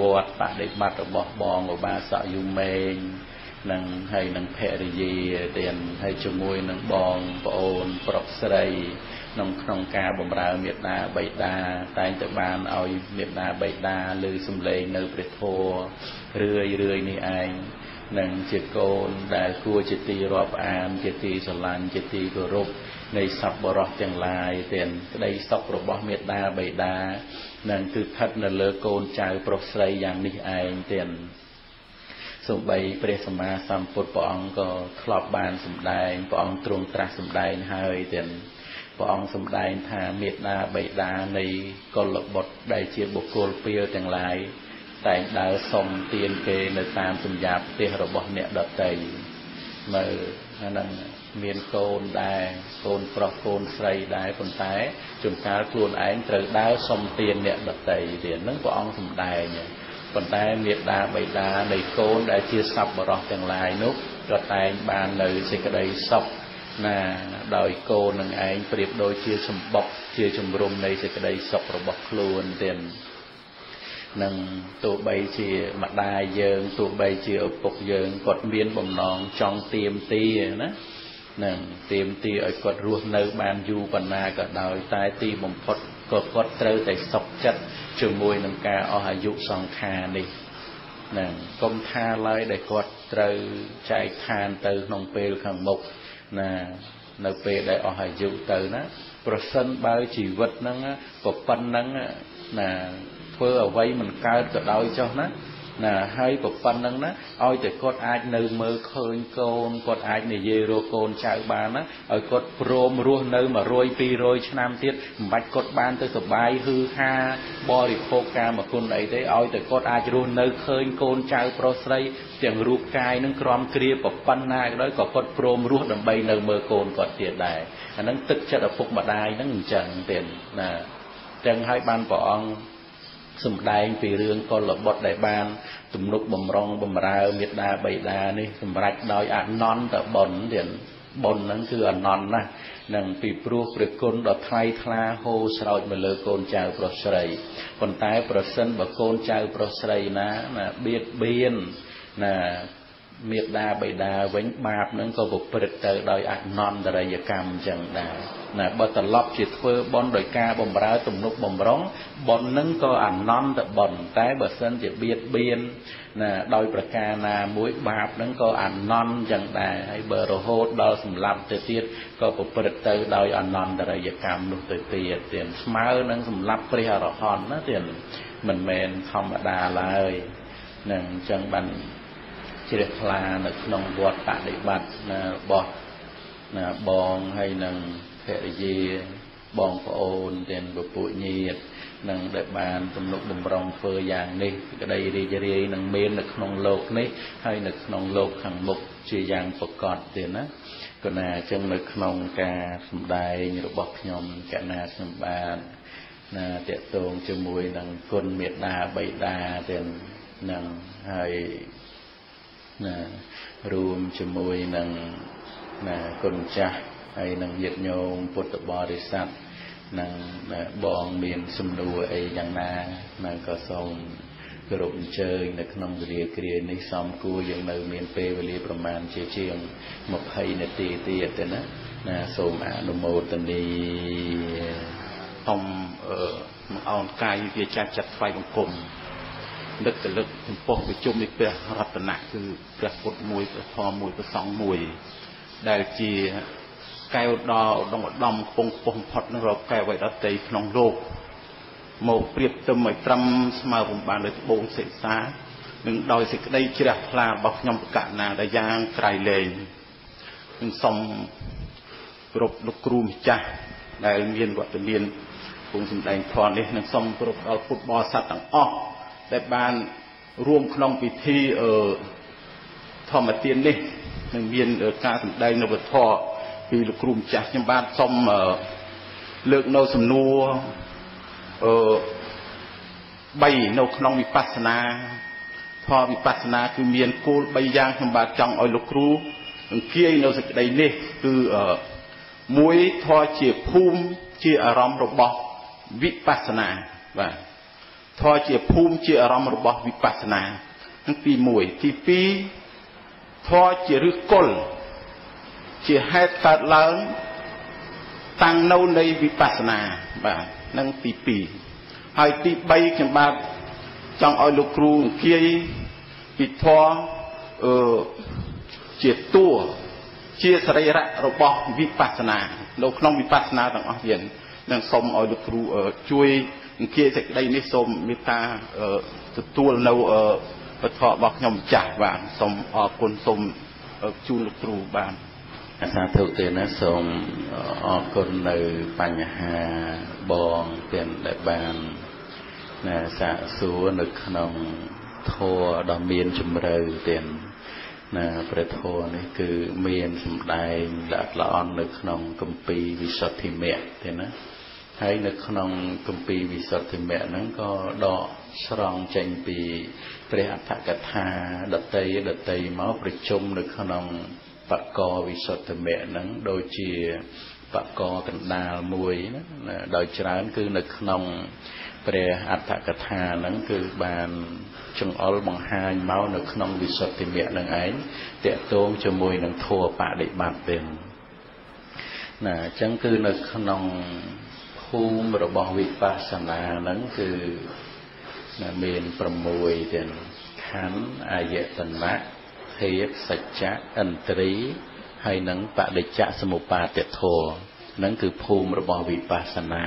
វត្តបដិបត្តិរបស់បងឧបាសកយូមេង នឹងហើយនឹងភរិយាទៀតហើយជាមួយនឹងបងប្អូនប្រុសស្រីក្នុងក្នុងការបម្រើមេត្តាបិតាតែងតែបានឲ្យមេត្តាបិតាលើសំឡេងនៅព្រះធម៌រឿយរឿយនេះឯងនឹងជាកូនដែលគួរជាទីរាប់អាន ជាទីស្រឡាញ់ជាទីគោរពនៃសពបរោះទាំងឡាយទាំងក្តីសុខរបស់មេត្តាបិតានឹងគឺស្ថិតនៅលើកូនចៅប្រុសស្រីយ៉ាងនេះឯងទាំង សូម្បីព្រះសម្មាសម្ពុទ្ធព្រះអង្គក៏ធ្លាប់បានសម្ដែងព្រះអង្គទ្រង់ត្រាស់សម្ដែងហើយទាំងព្រះអង្គសម្ដែងថាមេត្តាបិតានៃកុលបុត្រដែលជាបុគ្គលពៀលទាំងឡាយតែងដើរសុំទានគេនៅតាមសម្ញាប់ផ្ទះរបស់អ្នកដតីមើលអាហ្នឹងមានកូនដែរកូនប្រុសកូនស្រីដែរប៉ុន្តែជួនកាលខ្លួនឯងត្រូវដើរសុំទានអ្នកដតីទៀតហ្នឹងព្រះអង្គសម្ដែង ប៉ុន្តែមេត្តាបិតានៃកូនដែលជាសប្បុរសទាំងឡាយនោះក៏តែងបាននៅសេចក្តីសុខណាដោយកូននឹងឯងប្រៀបដូចជាសម្បុកជាជំរុំនៃសេចក្តីសុខរបស់ខ្លួនទៀតនឹងទោះបីជាម្ដាយយើងទោះបីជាឪពុកយើងគាត់មានបំណងចង់ទៀមទីណានឹងទៀមទីឲ្យគាត់រស់នៅបានយូរប៉ុណ្ណាក៏ដោយតែទីបំផុតក៏គាត់ត្រូវតែសុខចិត្ត ជាមួយនឹងការអស់អាយុសង្ខារនេះនឹងកុំថាឡើយដែលគាត់ត្រូវចែកឋានទៅក្នុងពេលខាងមុខណានៅពេលដែលអស់អាយុទៅណាប្រសិនបើជីវិតហ្នឹងក៏ប៉ុណ្ណឹងណាធ្វើអ្វីមិនកើតក៏ដោយចុះណា ណាហើយប្រប៉ុណ្្នឹងណាឲ្យតែគាត់អាចនៅមើលឃើញកូនគាត់អាចនិយាយរកកូនចៅបានណាឲ្យគាត់ព្រមរស់នៅ100 200ឆ្នាំទៀតមិនបាច់គាត់បានទៅសបាយហឺហាបរិភោគកាមគុណអីទេឲ្យតែគាត់អាចរស់នៅឃើញកូនចៅប្រុសស្រីទាំងរូបកាយនឹងក្រំគ្រាប្រប៉ុណ្ណាក៏ដោយក៏គាត់ព្រមរស់ដើម្បីនៅមើលកូនគាត់ទៀតដែរអាហ្នឹងទឹកចិត្តឪពុកម្ដាយហ្នឹងអញ្ចឹងទៀតណាចឹងហើយបានព្រះអង្គ សំដែងពីរឿងកុលបុត្រដែលបាន ទំនុកបំរុងបំរើមេត្តាបិតានេះសម្រេចដោយអនន្តបុណ្យទៀតបុណ្យហ្នឹងគឺអនន្តណាស់នឹងពីព្រោះព្រះគុណដ៏ថ្លៃថ្លាហូរស្រោចមកលើកូនចៅប្រុសស្រីប៉ុន្តែប្រសិនបើកូនចៅប្រុសស្រីណាណាបៀតបៀនណា មេត្តាបិតាវិញបាបនឹងក៏ប្រព្រឹត្តទៅដោយអនន្តរិយកម្មអញ្ចឹងដែរណាបើត្រឡប់ជាធ្វើបន់ដោយការបំរើទំនុកបំរុងបន់នឹងក៏អនន្តបន់តែបើសិនជាបៀតបៀនណាដោយប្រការណាមួយបាបនឹងក៏អនន្តអញ្ចឹងដែរហើយបើរហូតដល់សម្លាប់ទៅទៀតក៏ប្រព្រឹត្តទៅដោយអនន្តរិយកម្មនោះទៅទៀតទៀតស្មើនឹងសម្លាប់ព្រះអរហន្តណាទៀតមិនមែនធម្មតាឡើយនឹងអញ្ចឹងបាន ជ្រះថ្លានៅក្នុងវត្តបដិបត្តិណារបស់ណាបងហើយនឹងភរិយាបងប្អូនទាំងពពួកញាតិនឹងដែលបានទំនុកបំរុងធ្វើយ៉ាងនេះក្តីរីករាយនឹងមាននៅក្នុងលោកនេះហើយនៅក្នុងលោកខាងមុខជាយ៉ាងប្រកបទៀតណាគណៈចឹងនៅក្នុងការសម្ដែងរបស់ខ្ញុំកណាខ្ញុំបានណាតកតងជាមួយនឹងគុណមេត្តាបៃតាទាំងនឹងហើយ ណារួមជាមួយនឹងណាគុណចាស់ហើយនឹងញាតិញោមពុទ្ធបរិស័ទនឹងបងមានសំណួរអីយ៉ាងណានឹងក៏សូមគោរពអញ្ជើញនៅក្នុងវេលាគ្រានេះសំគួរយើងនៅមានពេលវេលាប្រមាណជាជាង20នាទីទៀតទេណាណាសូមអនុមោទនីសូមអឺមកអោនកាយវាចាស់ចាត់ថ្វាយបង្គំ នឹកទៅលើកចំពោះប្រជុំនៃព្រះរតនៈគឺព្រះពុទ្ធមួយព្រះធម៌មួយព្រះសង្ឃមួយ ដែលជាកែវដល់ឧត្តមឧត្តមគង់ពុះបំផុតនឹងរកកែវអ្វីដតីក្នុងលោកមកប្រៀបទៅឲ្យត្រឹមស្មើពុំបានលើត្បូងសិក្សានឹងដោយសេចក្តីជ្រះថ្លារបស់ខ្ញុំប្រកាសណាដែលយ៉ាងក្រៃលែងនឹងសូមគោរពលោកគ្រូម្ចាស់ដែលមានវត្តមានគង់សម្ដែងធម៌នេះនឹងសូមគោរពដល់ពុទ្ធបរិស័ទទាំងអស់ ដែលបានរួមក្នុងពិធីអឺធម្មទាននេះនឹងមានការសម្ដែងនៅវធពីលោកគ្រូម្ចាស់ខ្ញុំបាទសូមលើកនៅសំណួរអឺ3នៅក្នុងវិបស្សនាធម៌វិបស្សនាគឺមានគោល3យ៉ាងខ្ញុំបាទចង់ឲ្យលោកគ្រូអង្គាយនៅសេចក្តីនេះគឺមួយធម៌ជាភូមិជាអារម្មណ៍របស់វិបស្សនាបាទ ធម៌ជាភូមិជាអារម្មណ៍របស់វិបស្សនានឹងទី1ទី2ធម៌ជាឫសគល់ជាហេតុកើតឡើងតាំងនៅនៃវិបស្សនាបាទនឹងទី2ហើយទី3ខ្ញុំបាទចង់ឲ្យលោកគ្រូអង្គាយពីធម៌អឺជាតួជាសរីរៈរបស់វិបស្សនានៅក្នុងវិបស្សនាទាំងអស់ទៀតនឹងសូមឲ្យលោកគ្រូជួយ អង្គាយសេចក្តីនេះសូមមេត្តាទទួលនៅពធរបស់ខ្ញុំម្ចាស់បាទសូមអរគុណសូមជូនលោកគ្រូបាទអាសាធុទេណាសូមអរគុណនៅបញ្ហាបងទាំងដែលបានណាសាកសួរនៅក្នុងធម៌ដ៏មានជំរឿទាំងណាព្រះធម៌នេះគឺមានសម្ដែងល្អល្អន់នៅក្នុងកម្ពីវិសុទ្ធិមគ្គទេណា ហើយនៅក្នុងកម្ពីវិសុទ្ធិមគ្គហ្នឹងក៏ដកស្រង់ចេញពីព្រះអដ្ឋកថាដតីដតីមកប្រជុំនៅក្នុងបកកវិសុទ្ធិមគ្គហ្នឹងដូចជាបកកកណ្ដាលមួយណាដោយច្រើនគឺនៅក្នុងព្រះអដ្ឋកថាហ្នឹងគឺបានចង្អុលបង្ហាញមកនៅក្នុងវិសុទ្ធិមគ្គនឹងឯងតកតងជាមួយនឹងធัวបដិបត្តិទេណាអញ្ចឹងគឺនៅក្នុង ភូមិរបស់វិបស្សនាហ្នឹងគឺមាន6ទៀតខណ្ឌអាយតនៈធាតុសច្ចៈឥន្ទ្រីហើយនឹងបដិច្ចសមុបាទធម៌ហ្នឹងគឺភូមិរបស់វិបស្សនា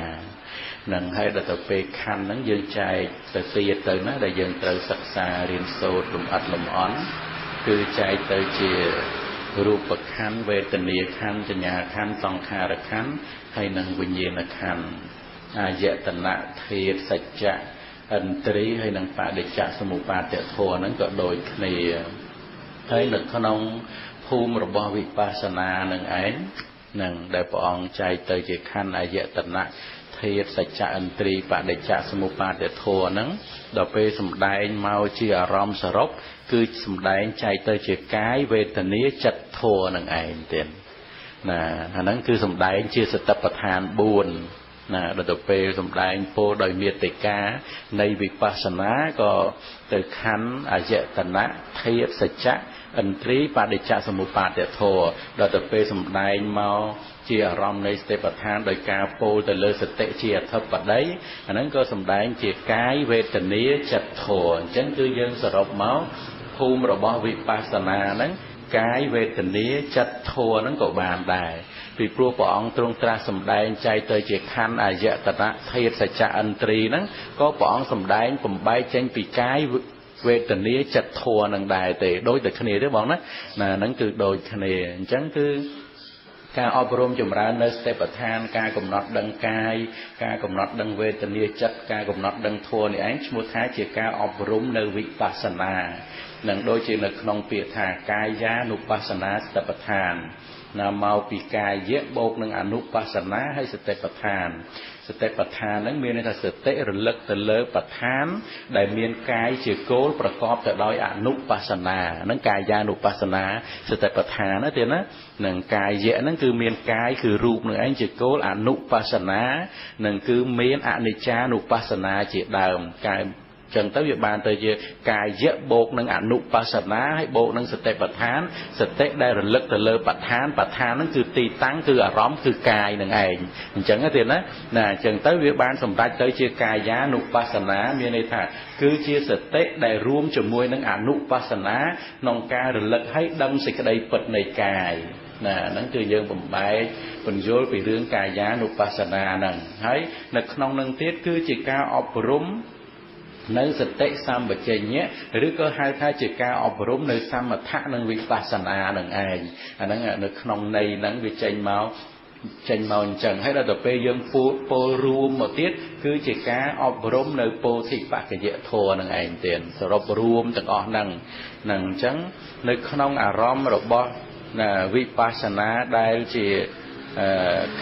នឹងហើយដល់ទៅពេលខណ្ឌហ្នឹងយើងចែកទៅទៀតទៅណាដែលយើងត្រូវសិក្សារៀនសូត្រលំអិតលំអន់គឺចែកទៅជារូបខណ្ឌវេទនាខណ្ឌសញ្ញាខណ្ឌសង្ខារខណ្ឌ ហើយនឹងវិញ្ញាណខណ្ឌអាយតនៈធាតុសច្ចៈឥន្ទ្រីហើយនឹងបដិច្ចសមុបាទធម៌ហ្នឹងក៏ដូចគ្នាហើយនៅក្នុងភូមិរបស់វិបស្សនានឹងឯងនឹងដែលព្រះអង្គចែកទៅជាខណ្ឌអាយតនៈធាតសច្ចៈឥន្ទ្រីបដិច្ចសមុបាទធម៌ហ្នឹងដល់ពេលសំដែងមកជាអារម្មណ៍សរុបគឺសំដែងចែកទៅជាកាយវេទនាចិត្តធម៌នឹងឯងទៀត ណាអាហ្នឹងគឺសំដែងជាសតិប្បដ្ឋាន4ណាដល់ទៅពេលសំដែងពោលដោយមេតិកានៃវិបស្សនាក៏ទៅខណ្ឌអយតនៈធាតសច្ចៈឥន្ទ្រីបដិច្ចសមុបាទធម៌ដល់ទៅពេលសំដែងមកជាអារម្មណ៍នៃស្ទេបដ្ឋានដោយការពោលទៅលើសតិជាអធិបតីអាហ្នឹងក៏សំដែងជាកាយវេទនាចិត្តធម៌អញ្ចឹងគឺយើងសរុបមកភូមិរបស់វិបស្សនាហ្នឹង កាយវេទនាចិត្តធម៌ហ្នឹងក៏បានដែរពីព្រោះព្រះអង្គទ្រង់ត្រាស់សម្ដែងចែកទៅជាខណ្ឌអយតនៈធាតសច្ចៈឥន្ទ្រីហ្នឹងក៏ព្រះអង្គសម្ដែងបំបែកចេញពីកាយវេទនាចិត្តធម៌នឹងដែរទេដូចតែគ្នាទេបងណាណាហ្នឹងគឺដូចគ្នាអញ្ចឹងគឺ ការអប់រំចម្រើននៅស្ទេបដ្ឋាន ការកំណត់ដឹងកាយការកំណត់ដឹងវេទនាចិត្តការកំណត់ដឹងធម៌នេះឯងឈ្មោះថាជាការអប់រំនៅវិបស្សនានឹងដូចជានៅក្នុងពាក្យថាកាយានុបស្សនាស្ទេបដ្ឋានណាមកពីកាយៈបូកនឹងអនុបស្សនាហើយសតិប្បដ្ឋាន សតិប្បដ្ឋានហ្នឹងមានន័យថាសតិរលឹកទៅលើបដ្ឋាន ដែលមានកាយជាគោលប្រកបទៅដោយអនុបស្សនាហ្នឹងកាយានុបស្សនាសតិប្បដ្ឋានណាទៀតណានឹងកាយៈហ្នឹងគឺមានកាយគឺរូបនឹងឯងជាគោលអនុបស្សនានឹងគឺមានអនិច្ចានុបស្សនាជាដើមកាយ ចឹងទៅវាបានទៅជាកាយៈបូកនឹងអនុបស្សនាហើយបូកនឹងសតិប្បដ្ឋានសតិដែលរលឹកទៅលើបដ្ឋានបដ្ឋានហ្នឹងគឺទីតាំងគឺអារម្មណ៍គឺកាយនឹងឯងអញ្ចឹងទេណាណាអញ្ចឹងទៅវាបានសម្រេចទៅជាកាយានុបស្សនាមានន័យថាគឺជាសតិដែលរួមជាមួយនឹងអនុបស្សនាក្នុងការរលឹកឲ្យដឹងសេចក្តីពិតនៃកាយណាហ្នឹងគឺយើងបំបែកបញ្យល់ពីរឿងកាយានុបស្សនាហ្នឹងហើយនៅក្នុងនឹងទៀតគឺជាការអប់រំ នៅសតិសម្បជញ្ញៈឬក៏ហៅថាជាការអប់រំនៅសមថៈនិងវិបស្សនានឹងឯងអាហ្នឹងនៅក្នុងន័យហ្នឹងវាចេញមកចេញមកអញ្ចឹងហើយដល់ទៅពេលយើងពូពោលរួមមកទៀតគឺជាការអប់រំនៅពោធិបកយធម៌នឹងឯងទៀតសរុបរួមទាំងអស់ហ្នឹងហ្នឹងអញ្ចឹងនៅក្នុងអារម្មណ៍របស់វិបស្សនាដែលជា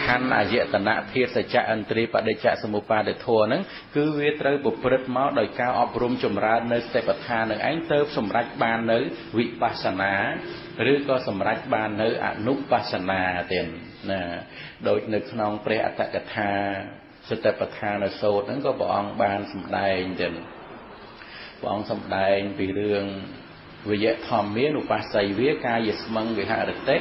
ខណ្ឌអយតនៈធាតសច្ចៈអន្ត្រីបដិច្ចសមុបាទធម៌ហ្នឹងគឺវាត្រូវប្រព្រឹត្តមកដោយការអប់រំចម្រើននៅសតិប្បដ្ឋាននឹងឯងទៅសម្រេចបាននៅវិបស្សនាឬក៏សម្រេចបាននៅអនុបស្សនាទៀតណាដូចនៅក្នុងព្រះអត្តកថាសតិប្បដ្ឋានសូត្រហ្នឹងក៏ព្រះអង្គបានសម្ដែងទៀតព្រះអង្គសម្ដែងពីរឿងវិយធម្មានុបស្សីវាកាយស្មឹងវិហរតិ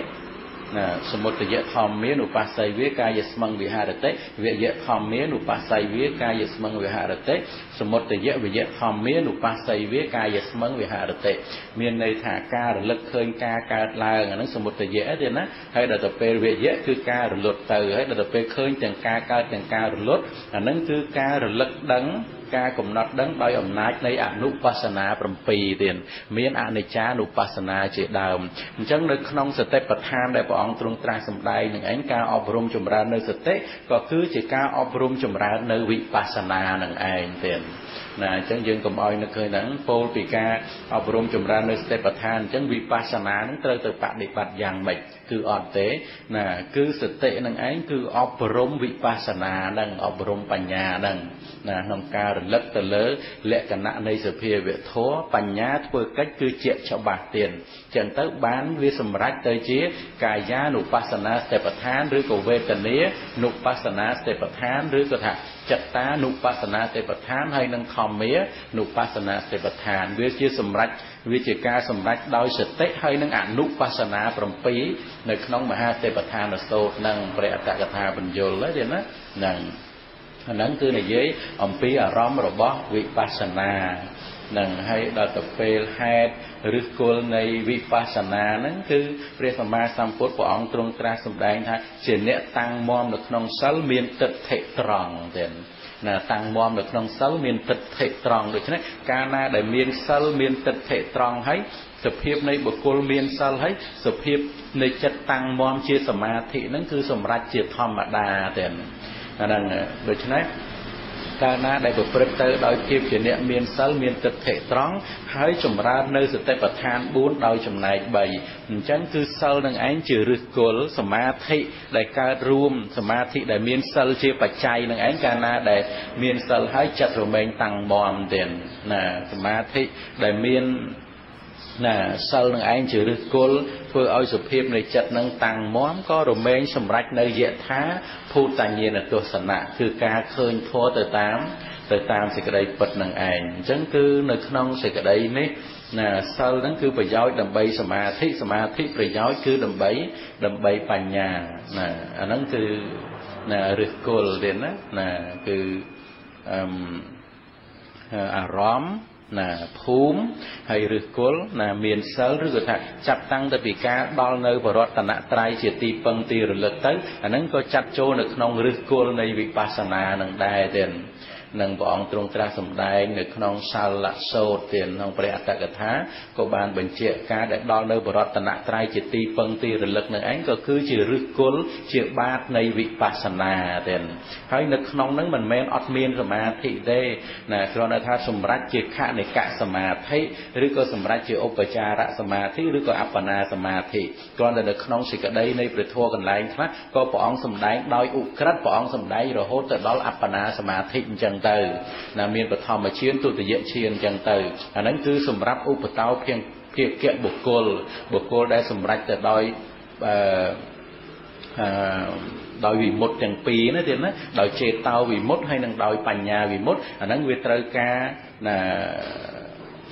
ណាសមុទយធម្មានុបស្សីវាកាយស្មឹងវិហរតិវិយធម្មានុបស្សីវាកាយស្មឹងវិហរតិសមុទយវិយធម្មានុបស្សីវាកាយស្មឹងវិហរតិមានន័យថាការរលឹកឃើញការកើតឡើងអាហ្នឹងសមុទយៈទេណាហើយដល់ទៅពេលវិយៈគឺការរលត់ទៅហើយដល់ទៅពេលឃើញទាំងការកើតទាំងការរលត់អាហ្នឹងគឺការរលឹកដឹង ការកំណត់ដឹងដោយអំណាចនៃអនុបស្សនា7ទៀតមានអនិច្ចានុបស្សនាជាដើមអញ្ចឹងនៅក្នុងសតិប្បដ្ឋានដែលព្រះអង្គទ្រង់ត្រាស់សម្ដែងនឹងឯងការអប់រំចម្រើននៅសតិក៏គឺជាការអប់រំចម្រើននៅវិបស្សនានឹងឯងទៀតណាអញ្ចឹងយើងកុំឲ្យនឹកឃើញហ្នឹងពោលពីការអប់រំចម្រើននៅសតិប្បដ្ឋានអញ្ចឹងវិបស្សនាហ្នឹងត្រូវទៅបដិបត្តិយ៉ាងម៉េចគឺអត់ទេណាគឺសតិនឹងឯងគឺអប់រំវិបស្សនាហ្នឹងអប់រំបញ្ញាហ្នឹងណាក្នុងការរលឹកទៅលើលក្ខណៈនៃសភាវធម៌បញ្ញាធ្វើកិច្ចគឺជាច្បាស់ទៀត ចឹងទៅបានវាសម្រេចទៅជា កាយានុបស្សនាស្តិប្បដ្ឋានឬក៏វេទនានុបស្សនាស្តិប្បដ្ឋានឬក៏ថាចិត្តតានុបស្សនាស្តិប្បដ្ឋានហើយនិងធម្មានុបស្សនាស្តិប្បដ្ឋាន វាជាសម្រេចវាជាការសម្រេចដោយសតិហើយនឹងអនុបស្សនា7នៅក្នុងមហាស្តិប្បដ្ឋានសូត្រនិងព្រះអត្តកថាបញ្យលទេណាហ្នឹងអាហ្នឹងគឺនិយាយអំពីអារម្មណ៍របស់វិបស្សនានឹងហើយដល់ទៅពេលហេតុ ឬគល់នៃវិបស្សនាហ្នឹងគឺព្រះសម្មាសម្ពុទ្ធព្រះអង្គទ្រង់ត្រាស់សម្ដែងថាជាអ្នកតាំងមមនៅក្នុងសិលមានទិដ្ឋិត្រង់ទៀតណាតាំងមមនៅក្នុងសិលមានទិដ្ឋិត្រង់ដូច្នេះកាលណាដែលមានសិលមានទិដ្ឋិត្រង់ហើយសភាពនៃបុគ្គលមានសិលហើយសភាពនៃចិត្តតាំងមមជាសមាធិហ្នឹងគឺសម្រេចជាធម្មតាទៀតអាហ្នឹងដូច្នេះ កាលណាដែលប្រព្រឹត្តទៅដោយភាពជាអ្នកមានសិលមានទិដ្ឋិត្រង់ហើយចម្រើននៅសតិប្បដ្ឋាន4ដោយចំណែក3អញ្ចឹងគឺសិលនឹងឯងជាឫសគល់សមាធិដែលកើតរួមសមាធិដែលមានសិលជាបច្ច័យនឹងឯងកាលណាដែលមានសិលហើយចិត្តរមែងតាំងមមទៀតណាសមាធិដែលមាន ណាសិលនឹងឯងជាឫសគល់ធ្វើឲ្យសុភាពនៃចិត្តនឹងតាំងមមក៏រមែងសម្រេចនៅយថាភូតញ្ញាណទស្សនៈគឺការឃើញធម៌ទៅតាមទៅតាមសេចក្តីពិតនឹងឯងអញ្ចឹងគឺនៅក្នុងសេចក្តីនេះណាសិលហ្នឹងគឺប្រយោជន៍ដើម្បីសមាធិសមាធិប្រយោជន៍គឺដើម្បីដើម្បីបញ្ញាណាអាហ្នឹងគឺណាឫសគល់ទៀតណាណាគឺអឺអារម្មណ៍ ណាភូមិហើយឫសគល់ណាមានសិលឬក៏ថាចាប់តាំងទៅពីការដល់នៅបរតនត្រ័យជាទីពឹងទីរលឹកទៅអាហ្នឹងក៏ចាត់ចូលនៅក្នុងឫសគល់នៃវិបស្សនានឹងដែរទៀត និងព្រះអង្គទ្រង់ត្រាស់សម្ដែងនៅក្នុងសាលសោតទៀតក្នុងព្រះអត្តកថាក៏បានបញ្ជាក់ការដែលដល់នៅបរតនត្រ័យជាទីពឹងទីរលឹកនឹងឯងក៏គឺជាឫសគល់ជាបាតនៃវិបស្សនាទៀតហើយនៅក្នុងនឹងមិនមែនអត់មានសមាធិទេណាគ្រាន់តែថាសម្រាប់ជាខនិកសមាធិឬក៏សម្រាប់ជាឧបចារសមាធិឬក៏អបណាសមាធិគ្រាន់តែនៅក្នុងសេចក្តីនៃព្រះធម៌កន្លែងខ្លះក៏ព្រះអង្គសម្ដែងដោយឧក្រិដ្ឋព្រះអង្គសម្ដែងរហូតទៅដល់អបណាសមាធិអញ្ចឹងទៅណាមានបឋមឈានទុតិយឈានអញ្ចឹងទៅអាហ្នឹងគឺសម្រាប់ឧបតោភៀងភាគៈបុគ្គលបុគ្គលដែលសម្រេចទៅដោយអឺអឺដោយវិមុតទាំងពីរណាទៀតណាដោយចេតោវិមុតហើយនិងដោយបញ្ញាវិមុតអាហ្នឹងវាត្រូវការណា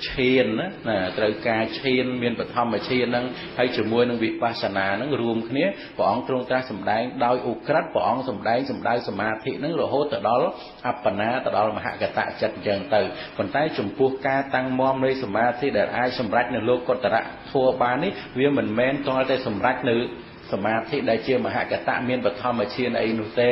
ឈានណាត្រូវការឈាន មានបឋមឈានហ្នឹងហើយជាមួយនឹងវិបស្សនាហ្នឹងរួមគ្នាព្រះអង្គទ្រង់ត្រាស់សម្ដែងដោយឧក្រិដ្ឋព្រះអង្គសម្ដែងសម្ដៅសមាធិហ្នឹងរហូតទៅដល់អបណាទៅដល់មហកតចិត្តអញ្ចឹងទៅប៉ុន្តែចំពោះការតាំងមមនៃសមាធិដែលអាចសម្រេចនៅលោកកតរៈធัวបាននេះវាមិនមែនទាល់តែសម្រេចនៅ សមាធិដែលជាមហកតៈមានបឋមឈានអីនោះទេ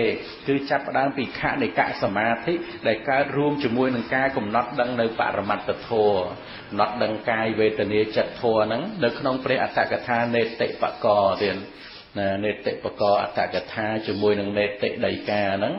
គឺចាប់ផ្ដើមពីខនិកសមាធិដែលកើតរួមជាមួយនឹងការកំណត់ដឹងនៅបរមត្តធម៌កំណត់ដឹងកាយវេទនាចិត្តធម៌ហ្នឹងនៅក្នុងព្រះអត្តកថានេតិបកទៀតណានេតិបកអត្តកថាជាមួយនឹងនេតិដីកាហ្នឹង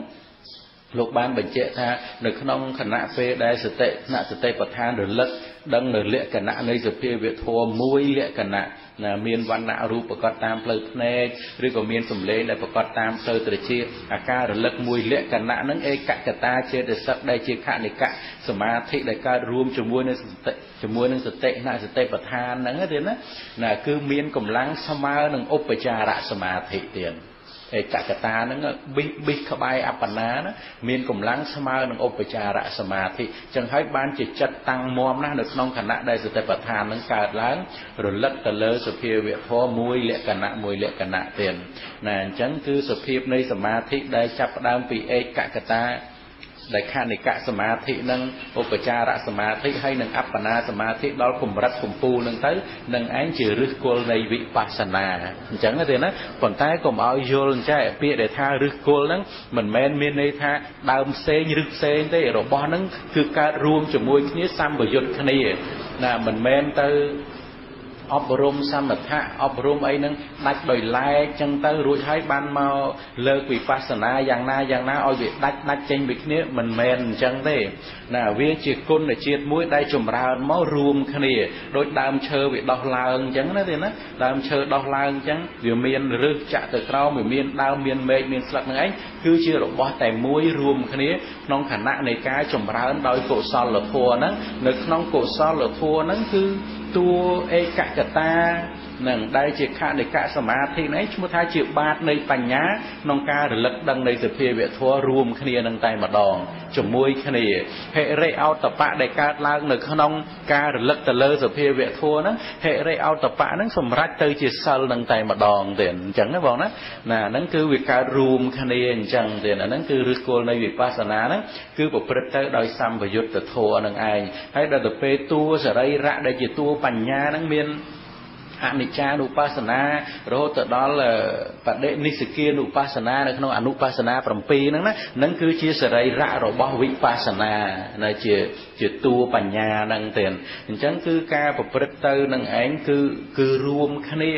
លោកបានបញ្ជាក់ថានៅក្នុងគណៈពេលដែលសតិណសតិប្រឋានរលឹកដឹងនៅលក្ខណៈនៃសភាវធម៌មួយលក្ខណៈណាមានវណ្ណៈរូបប្រកបតាមផ្លូវភ្នែកឬក៏មានសម្លេងដែលប្រកបតាមផ្លូវត្រចៀកអាការរលឹកមួយលក្ខណៈហ្នឹងឯកកតាចេតសិកដែលជាខនិកៈសមាធិដែលកើតរួមជាមួយនឹងសតិជាមួយនឹងសតិណសតិប្រឋានហ្នឹងទេណាណាគឺមានកម្លាំងស្មើនឹងឧបចារសមាធិទៀត ឯកកតាហ្នឹងប៊ីប៊ីក្បែរអបណាណាមានកម្លាំងស្មើនឹងឧបចារសមាធិចឹងហើយបានជាចិត្តតាំងមមណាស់នៅក្នុងខណៈដែលសតិប្បដ្ឋានហ្នឹងកើតឡើងរលឹកទៅលើសភាវៈធម៌មួយលក្ខណៈមួយលក្ខណៈទៀតណាអញ្ចឹងគឺសភាពនៃសមាធិដែលចាប់ផ្ដើមពីឯកកតា ដែលខនិកសមាធិនឹងឧបចារសមាធិហើយនឹងអបណាសមាធិដល់កម្រិតកំពូលនឹងទៅនឹងឯងជាឫសគល់នៃវិបស្សនាអញ្ចឹងទេណាប៉ុន្តែកុំឲ្យយល់អញ្ចឹងពាក្យដែលថាឫសគល់ហ្នឹងមិនមែនមានន័យថាដើមផ្សេងឬផ្សេងទេរបស់ហ្នឹងគឺកើតរួមជាមួយគ្នាសម្បយុទ្ធគ្នាណាមិនមែនទៅ អប់រំសមថៈអប់រំអីហ្នឹងដាច់ដោយឡែកចឹងទៅរួចហើយបានមកលើកវិបស្សនាយ៉ាងណាយ៉ាងណាឲ្យវាដាច់ដាច់ចេញពីគ្នាមិនមែនអញ្ចឹងទេណាវាជាគុណជាតិមួយដែលចម្រើនមករួមគ្នាដោយដើមឈើវាដោះឡើងអញ្ចឹងណាទេណាដើមឈើដោះឡើងអញ្ចឹងវាមានរឹសចាក់ទៅក្រោមវាមានដើមមានមែកមានស្លឹកហ្នឹងឯងគឺជារបស់តែមួយរួមគ្នាក្នុងខណៈនៃការចម្រើនដោយកុសលធម៌ហ្នឹងនៅក្នុងកុសលធម៌ហ្នឹងគឺ តួឯកកតា នឹងដែលជាខនិកសមាធិនេះឈ្មោះថាជាបាតនៃបញ្ញាក្នុងការរលឹកដឹងនៃសភាវធម៌រួមគ្នានឹងតែម្ដងជាមួយគ្នាហិរិអោតបៈដែលកើតឡើងនៅក្នុងការរលឹកទៅលើសភាវធម៌ហ្នឹងហិរិអោតបៈហ្នឹងសម្រេចទៅជាសិលនឹងតែម្ដងទៀតអញ្ចឹងណាបងណាណាហ្នឹងគឺវាកើតរួមគ្នាអញ្ចឹងទៀតអាហ្នឹងគឺឫសគល់នៃវិបស្សនាហ្នឹងគឺប្រព្រឹត្តទៅដោយសម្បយុទ្ធធម៌នឹងឯងហើយដល់ទៅពេលតួសរីរៈដែលជាតួបញ្ញាហ្នឹងមាន អនិច្ចានុបស្សនារហូតទៅដល់បដិនិស្សគានុបស្សនានៅក្នុងអនុបស្សនា7ហ្នឹងណានឹងគឺជាសរីរៈរបស់វិបស្សនានៅជាជាតួបញ្ញាហ្នឹងទេអញ្ចឹងគឺការប្រព្រឹត្តទៅនឹងឯងគឺគឺរួមគ្នា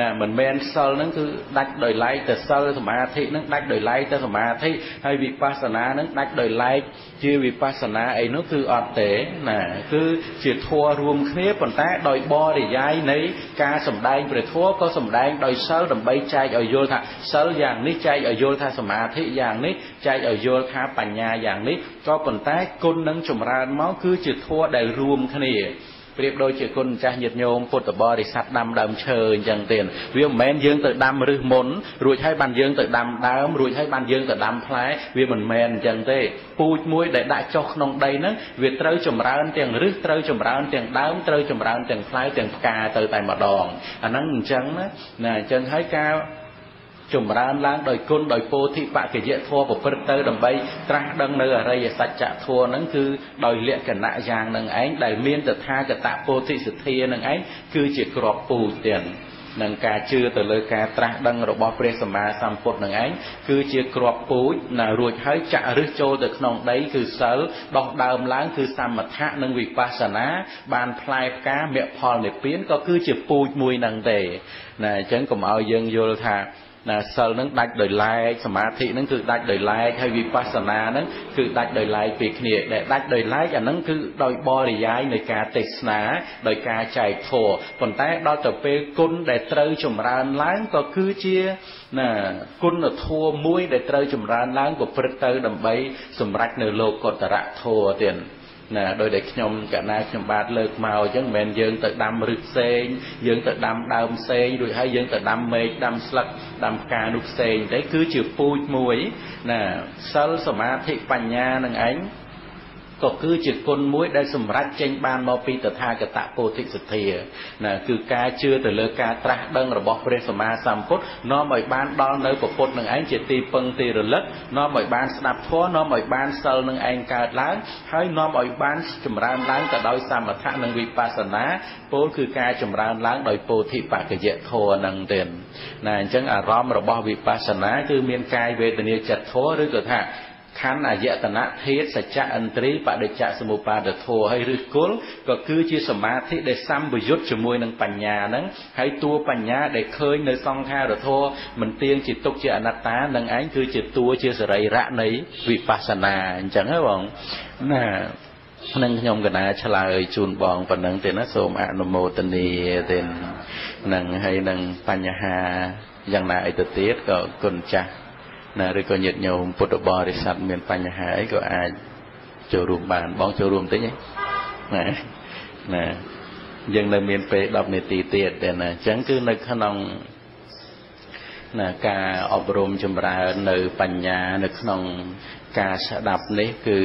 ណាមិនមែនសិលហ្នឹងគឺដាច់ដោយឡែកទៅសិលសមាធិហ្នឹងដាច់ដោយឡែកទៅសមាធិហើយវិបស្សនាហ្នឹងដាច់ដោយឡែក ជាវិបស្សនាអីនោះគឺអត់ទេណាគឺជាធម៌រួមគ្នាប៉ុន្តែដោយបរិយាយនៃការសម្ដែងព្រះធម៌ក៏សម្ដែងដោយសិលដើម្បីចែកឲ្យយល់ថាសិលយ៉ាងនេះចែកឲ្យយល់ថាសមាធិយ៉ាងនេះចែកឲ្យយល់ថាបញ្ញាយ៉ាងនេះក៏ប៉ុន្តែគុណនឹងចម្រើនមកគឺជាធម៌ដែលរួមគ្នា ប្រៀបដូចជាគុណចាស់ញាតិញោមពុទ្ធបរិស័ទដាំដើមឈើអញ្ចឹងទេវាមិនមែនយើងទៅដាំឫសមុនរួចហើយបានយើងទៅដាំដើមរួចហើយបានយើងទៅដាំផ្លែវាមិនមែនអញ្ចឹងទេពូជមួយដែលដាក់ចុះក្នុងដីហ្នឹងវាត្រូវចម្រើនទាំងឫសត្រូវចម្រើនទាំងដើមត្រូវចម្រើនទាំងផ្លែទាំងផ្កាទៅតែម្ដងអាហ្នឹងអញ្ចឹងណាណាអញ្ចឹងហើយការ ចម្រើនឡើងដោយគុណដោយពោធិបកយៈធម៌ប្រព្រឹត្តទៅដើម្បីត្រាស់ដឹងនៅអរិយសច្ចធម៌ហ្នឹងគឺដោយលក្ខណៈយ៉ាងនឹងឯងដែលមានតថាគតពោធិសទ្ធានឹងឯងគឺជាក្របពូជទៀតនឹងការជឿទៅលើការត្រាស់ដឹងរបស់ព្រះសម្មាសម្ពុទ្ធនឹងឯងគឺជាក្របពូជណារួចហើយចាក់រឹសចូលទៅក្នុងដីគឺសិលដោះដើមឡើងគឺសមថៈនិងវិបស្សនាបានផ្លែផ្កាមគ្គផលនិព្វានក៏គឺជាពូជមួយនឹងទេណាអញ្ចឹងកុំឲ្យយើងយល់ថា ណាសិលនឹងដាច់ដោយឡែកសមាធិនឹងគឺដាច់ដោយឡែកហើយវិបស្សនានឹងគឺដាច់ដោយឡែកពីគ្នាដែលដាច់ដោយឡែកអានឹងគឺដោយបរិយាយនៃការទេសនាដោយការចែកធម៌ប៉ុន្តែដល់ទៅពេលគុណដែលត្រូវចម្រើនឡើងក៏គឺជាណាគុណធម៌មួយដែលត្រូវចម្រើនឡើងប្រព្រឹត្តទៅដើម្បីសម្រេចនៅលោកកតរៈធម៌ទៀត ណាដោយដែលខ្ញុំកណាខ្ញុំបាទលើកមកអញ្ចឹងមិនមែនយើងទៅដាំឫសផ្សេងយើងទៅដាំដើមផ្សេងរួចហើយយើងទៅដាំមែកដាំស្លឹកដាំផ្កានោះផ្សេងទេគឺជាពូជមួយណាសិលសមាធិបញ្ញានឹងឯង ក៏គឺជាគុណមួយដែលសម្រេចចេញបានមកពីតថាគតពោធិសទ្ធាណាគឺការជឿទៅលើការត្រាស់ដឹងរបស់ព្រះសម្មាសម្ពុទ្ធនាំឲ្យបានដល់នៅពុទ្ធនឹងឯងជាទីពឹងទីរលឹកនាំឲ្យបានស្ដាប់ធម៌នាំឲ្យបានសិលនឹងឯងកើតឡើងហើយនាំឲ្យបានចម្រើនឡើងទៅដោយសមថៈនិងវិបស្សនាពោលគឺការចម្រើនឡើងដោយពោធិបកយៈធម៌នឹងទេណាអញ្ចឹងអារម្មណ៍របស់វិបស្សនាគឺមានកាយវេទនាចិត្តធម៌ឬក៏ថា ខណ្ឌអយតនៈធាតសច្ចៈឥន្ទ្រីបដិច្ចសមុបាទធัวហើយឫសគល់ក៏គឺជាសមាធិដែលសម្បយុទ្ធជាមួយនឹងបញ្ញាហ្នឹងហើយតួបញ្ញាដែលឃើញនៅសង្ខារធัวមិនទៀងជាទុកជាអនត្តានឹងឯងគឺជាតួជាសរីរៈនៃវិបស្សនាអញ្ចឹងហ៎បងណានឹងខ្ញុំកណាឆ្លើយជូនបងប៉ុណ្ណឹងទេណាសូមអនុមោទនាទេនឹងហើយនឹងបញ្ហាយ៉ាងណាអីទៅទៀតក៏គុណចាស់ ណាឬក៏ញាតិញោមពុទ្ធបរិស័ទមានបញ្ហាអីក៏អាចចូលរួមបានបងចូលរួមតិចណាណាយើងនៅមានពេល10នាទីទៀតតែណាអញ្ចឹងគឺនៅក្នុងណាការអប់រំចម្រើននៅបញ្ញានៅក្នុងការស្ដាប់នេះគឺ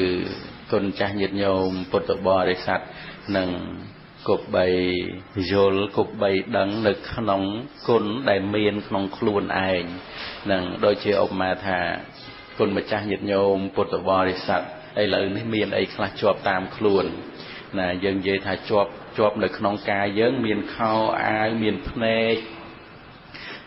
គុណចាស់ញាតិញោមពុទ្ធបរិស័ទនឹង គប់បីយល់គប់បីដឹងនៅក្នុងគុណដែលមានក្នុងខ្លួនឯងនឹងដូចជាឧបមាថាគុណម្ចាស់ញាតិញោមពុទ្ធបរិស័ទឥឡូវនេះមានអីខ្លះជាប់តាមខ្លួនណាយើងនិយាយថាជាប់ជាប់នៅក្នុងកាយយើង មានខោអាវមានភ្នែក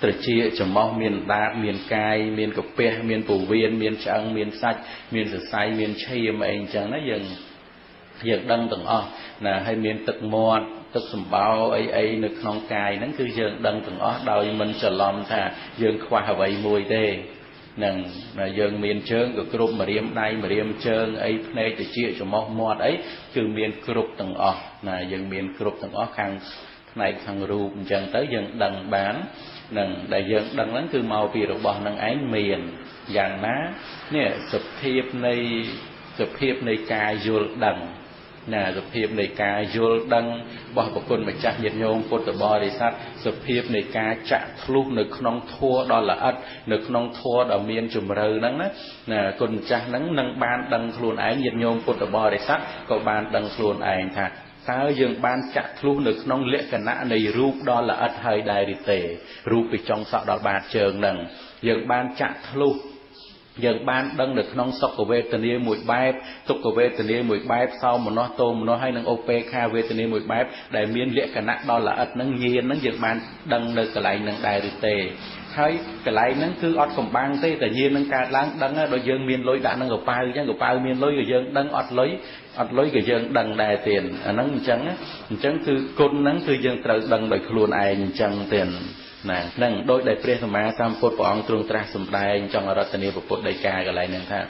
ត្រចៀកច្រមុះមានដាតមានកាយមានកាពះមានពវៀនមានឆ្អឹងមានសាច់មានសរសៃមានឈាមអីអញ្ចឹងណាយើង យើងដឹងទាំងអស់ណាហើយមានទឹកមាត់ទឹកសម្បោអីអីនៅក្នុងកាយហ្នឹងគឺយើងដឹងទាំងអស់ដោយមិនច្រឡំថាយើងខ្វះអ្វីមួយទេនឹងយើងមានជើងក៏គ្រប់ម្រាមដៃម្រាមជើងអីភ្នែកតិចច្រមុះមាត់អីគឺមានគ្រប់ទាំងអស់ណាយើងមានគ្រប់ទាំងអស់ខាងផ្នែកខាងរូបអញ្ចឹងទៅយើងដឹងបាននឹងដែលយើងដឹងហ្នឹងគឺមកពីរបស់នឹងឯងមានយ៉ាងណានេះសភាពនៃសភាពនៃការយល់ដឹង ណាសភាពនៃការយល់ដឹងរបស់ប្រគុណម្ចាស់ញាតិញោមពុទ្ធបរិស័ទសភាពនៃការចាក់ធ្លុះនៅក្នុងធัวដ៏ល្អិតនៅក្នុងធัวដ៏មានជំរឿហ្នឹងណាណាគុណម្ចាស់ហ្នឹងនឹងបានដឹងខ្លួនឯងញាតិញោមពុទ្ធបរិស័ទក៏បានដឹងខ្លួនឯងថាតើយើងបានចាក់ធ្លុះនៅក្នុងលក្ខណៈនៃរូបដ៏ល្អិតហើយដែរឬទេរូបពីចុងសក់ដល់បាតជើងហ្នឹងយើងបានចាក់ធ្លុះ យើងបានដឹងនៅក្នុងសុខវេទនាមួយបែបទុក្ខវេទនាមួយបែបសោមនស្សទោមនស្សហើយនឹងឧបេខាវេទនាមួយបែបដែលមានលក្ខណៈដ៏ល្អិតនឹងញៀននឹងយើងបានដឹងនៅកន្លែងនឹងដែរឬទេហើយកន្លែងហ្នឹងគឺអត់កំបាំងទេតែញៀននឹងកើតឡើងដឹងដល់យើងមានលុយដាក់នឹងកប៉ៅអញ្ចឹងកប៉ៅមានលុយក៏យើងដឹងអត់លុយអត់លុយក៏យើងដឹងដែរទៀតអាហ្នឹងអញ្ចឹងអញ្ចឹងគឺគុណហ្នឹងគឺយើងត្រូវដឹងដោយខ្លួនឯងអញ្ចឹងទៀត ណានឹងដោយដែលព្រះសម្មាសម្ពុទ្ធព្រះអង្គទ្រង់ត្រាស់សម្ដែងចង់រតនាពុទ្ធដីកាកន្លែងហ្នឹងថា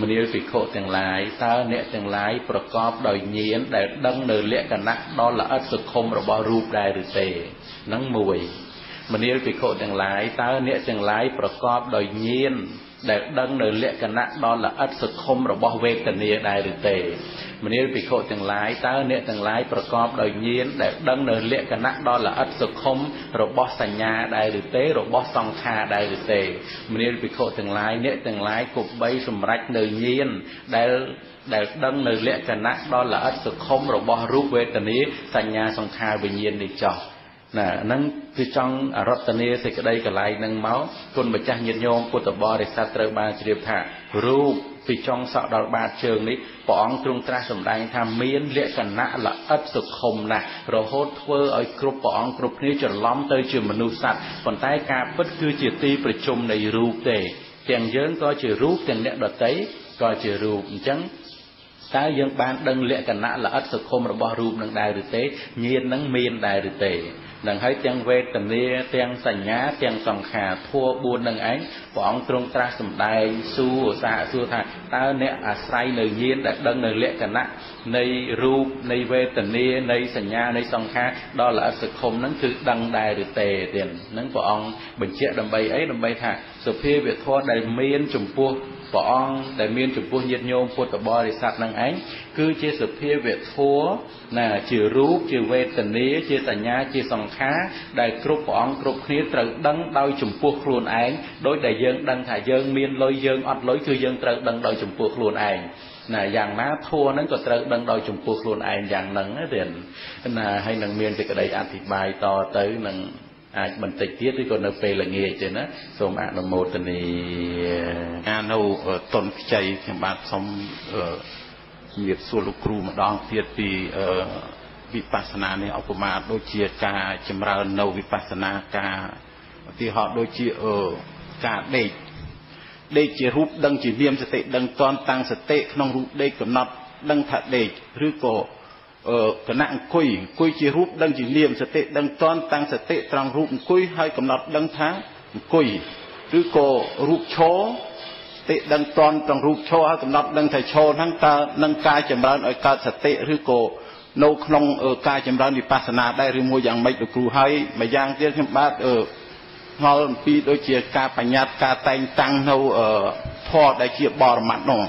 មនាលភិក្ខុទាំងឡាយតើអ្នកទាំងឡាយប្រកបដោយញាណដែលដឹងនៅលក្ខណៈដ៏ល្អិតសុខុមរបស់រូបដែរឬទេហ្នឹងមួយមនាលភិក្ខុទាំងឡាយតើអ្នកទាំងឡាយប្រកបដោយញាណ ដែលដឹងនៅលក្ខណៈដ៏ល្អិតសុខុមរបស់វេទនាដែរឬទេមនាលភិក្ខុទាំងឡាយតើអ្នកទាំងឡាយប្រកបដោយញាណដែលដឹងនៅលក្ខណៈដ៏ល្អិតសុខុមរបស់សញ្ញាដែរឬទេរបស់សង្ខារដែរឬទេមនាលភិក្ខុទាំងឡាយអ្នកទាំងឡាយគប្បីសម្រេចនៅញាណដែលដែលដឹងនៅលក្ខណៈដ៏ល្អិតសុខុមរបស់រូបវេទនាសញ្ញាសង្ខារវិញ្ញាណនេះចោះ ណាហ្នឹងគឺចង់រតនាសេចក្តីកលែងនឹងមកគុណម្ចាស់ញាតិញោមពុទ្ធបរិស័ទត្រូវបានជ្រាបថារូបពីចុងសក់ដល់បាតជើងនេះព្រះអង្គទ្រង់ត្រាស់សម្ដែងថាមានលក្ខណៈល្អិតសុខុមណាស់រហូតធ្វើឲ្យគ្រប់ព្រះអង្គគ្រប់គ្នាច្រឡំទៅជាមនុស្សសត្វប៉ុន្តែការពិតគឺជាទីប្រជុំនៃរូបទេទាំងយើងក៏ជារូបទាំងអ្នកដតីក៏ជារូបអញ្ចឹងតើយើងបានដឹងលក្ខណៈល្អិតសុខុមរបស់រូបនឹងដែរឬទេញាណនឹងមានដែរឬទេ នឹងហើយទាំងវេទនាទាំងសញ្ញាទាំងសង្ខារធัว4នឹងឯង ព្រះអង្គទ្រង់ត្រាស់សម្ដែងសួរសាកសួរថាតើអ្នកអាស្រ័យនៅញាណដែលដឹងនៅលក្ខណៈនៃរូបនៃវេទនានៃសញ្ញានៃសង្ខារដល់ល្អិតសខុមហ្នឹងគឺដឹងដែរឬទេទៀតហ្នឹងព្រះអង្គបញ្ជាក់ដើម្បីអីដើម្បីថាសុភាវធម៌ដែលមានចំពោះព្រះអង្គដែលមានចំពោះញាតិញោមពុទ្ធបរិស័ទនឹងឯងគឺជាសភាវៈធัวណាជារូបជាវេទនាជាសញ្ញាជាសង្ខារដែលគ្រប់ព្រះអង្គគ្រប់គ្នាត្រូវដឹងដោយចំពោះខ្លួនឯងដោយដែលយើងដឹងថាយើងមានលុយយើងអត់លុយគឺយើងត្រូវដឹងដោយចំពោះខ្លួនឯងណាយ៉ាងណាធัวហ្នឹងក៏ត្រូវដឹងដោយចំពោះខ្លួនឯងយ៉ាងហ្នឹងទេណាហើយនឹងមានសេចក្តីអធិប្បាយតទៅនឹងអាចបន្តិចទៀតឬក៏នៅពេលល្ងាចទេណាសូមអនុមោទនីអានៅតុនខ្ចីខ្ញុំបាទសូមជំរាបសួរលោកគ្រូម្ដងទៀតពីវិបស្សនានេះឧបមាដូចជាការចម្រើននៅវិបស្សនាការឧទាហរណ៍ដូចជា ការដេកដេកជារូបដឹងជានាមសតិដឹងតន់តាំងសតិក្នុងរូបដេកកំណត់ដឹងថាដេកឬក៏អឺគណៈអង្គុយអង្គុយជារូបដឹងជានាមសតិដឹងតន់តាំងសតិត្រង់រូបអង្គុយហើយកំណត់ដឹងថាអង្គុយឬក៏រូបឈរតិដឹងតន់ត្រង់រូបឈរហើយកំណត់ដឹងថាឈរហ្នឹងតើនឹងការចម្រើនឲ្យកើតសតិឬក៏នៅក្នុងការចម្រើនវិបស្សនាដែរឬមួយយ៉ាងម៉េចលោកគ្រូហើយម្យ៉ាងទៀតខ្ញុំបាទ អឺឆ្ងល់អំពីដូចជាការបញ្ញត្តិការតែងតាំងនៅធម៌ដែលជាបរមត្តនោះ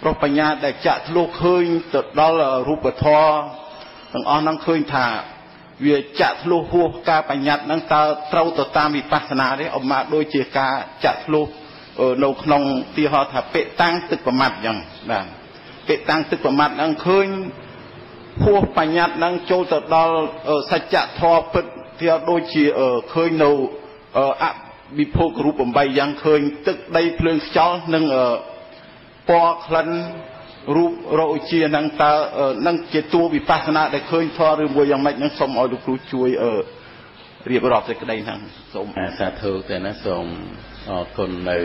ព្រោះបញ្ញាដែលចាក់ធ្លុះឃើញទៅដល់រូបធម៌ទាំងអស់ហ្នឹងឃើញថាវាចាក់ធ្លុះហួសការបញ្ញត្តិហ្នឹងតើត្រូវទៅតាមវិបស្សនាទេអមមកដូចជាការចាក់ធ្លុះនៅក្នុងទីហោថាពេតាំងទឹកប្រមាត់អញ្ចឹងបាទពេតាំងទឹកប្រមាត់ហ្នឹងឃើញហួសបញ្ញត្តិហ្នឹងចូលទៅដល់សច្ចធម៌ពិតវាដូចជាឃើញនៅ អវិភោគរូប8យ៉ាងឃើញ ទឹកដីភ្លើងខ្យល់និងពណ៌ក្លិនរូបរោជានឹងតើនឹងជាតួវិបស្សនាដែលឃើញធម៌ឬមួយយ៉ាងម៉េចនឹងសូមឲ្យលោកគ្រូជួយរៀបរាប់សេចក្តីហ្នឹងសូមសាធុទេណាសូមអរគុណនៅ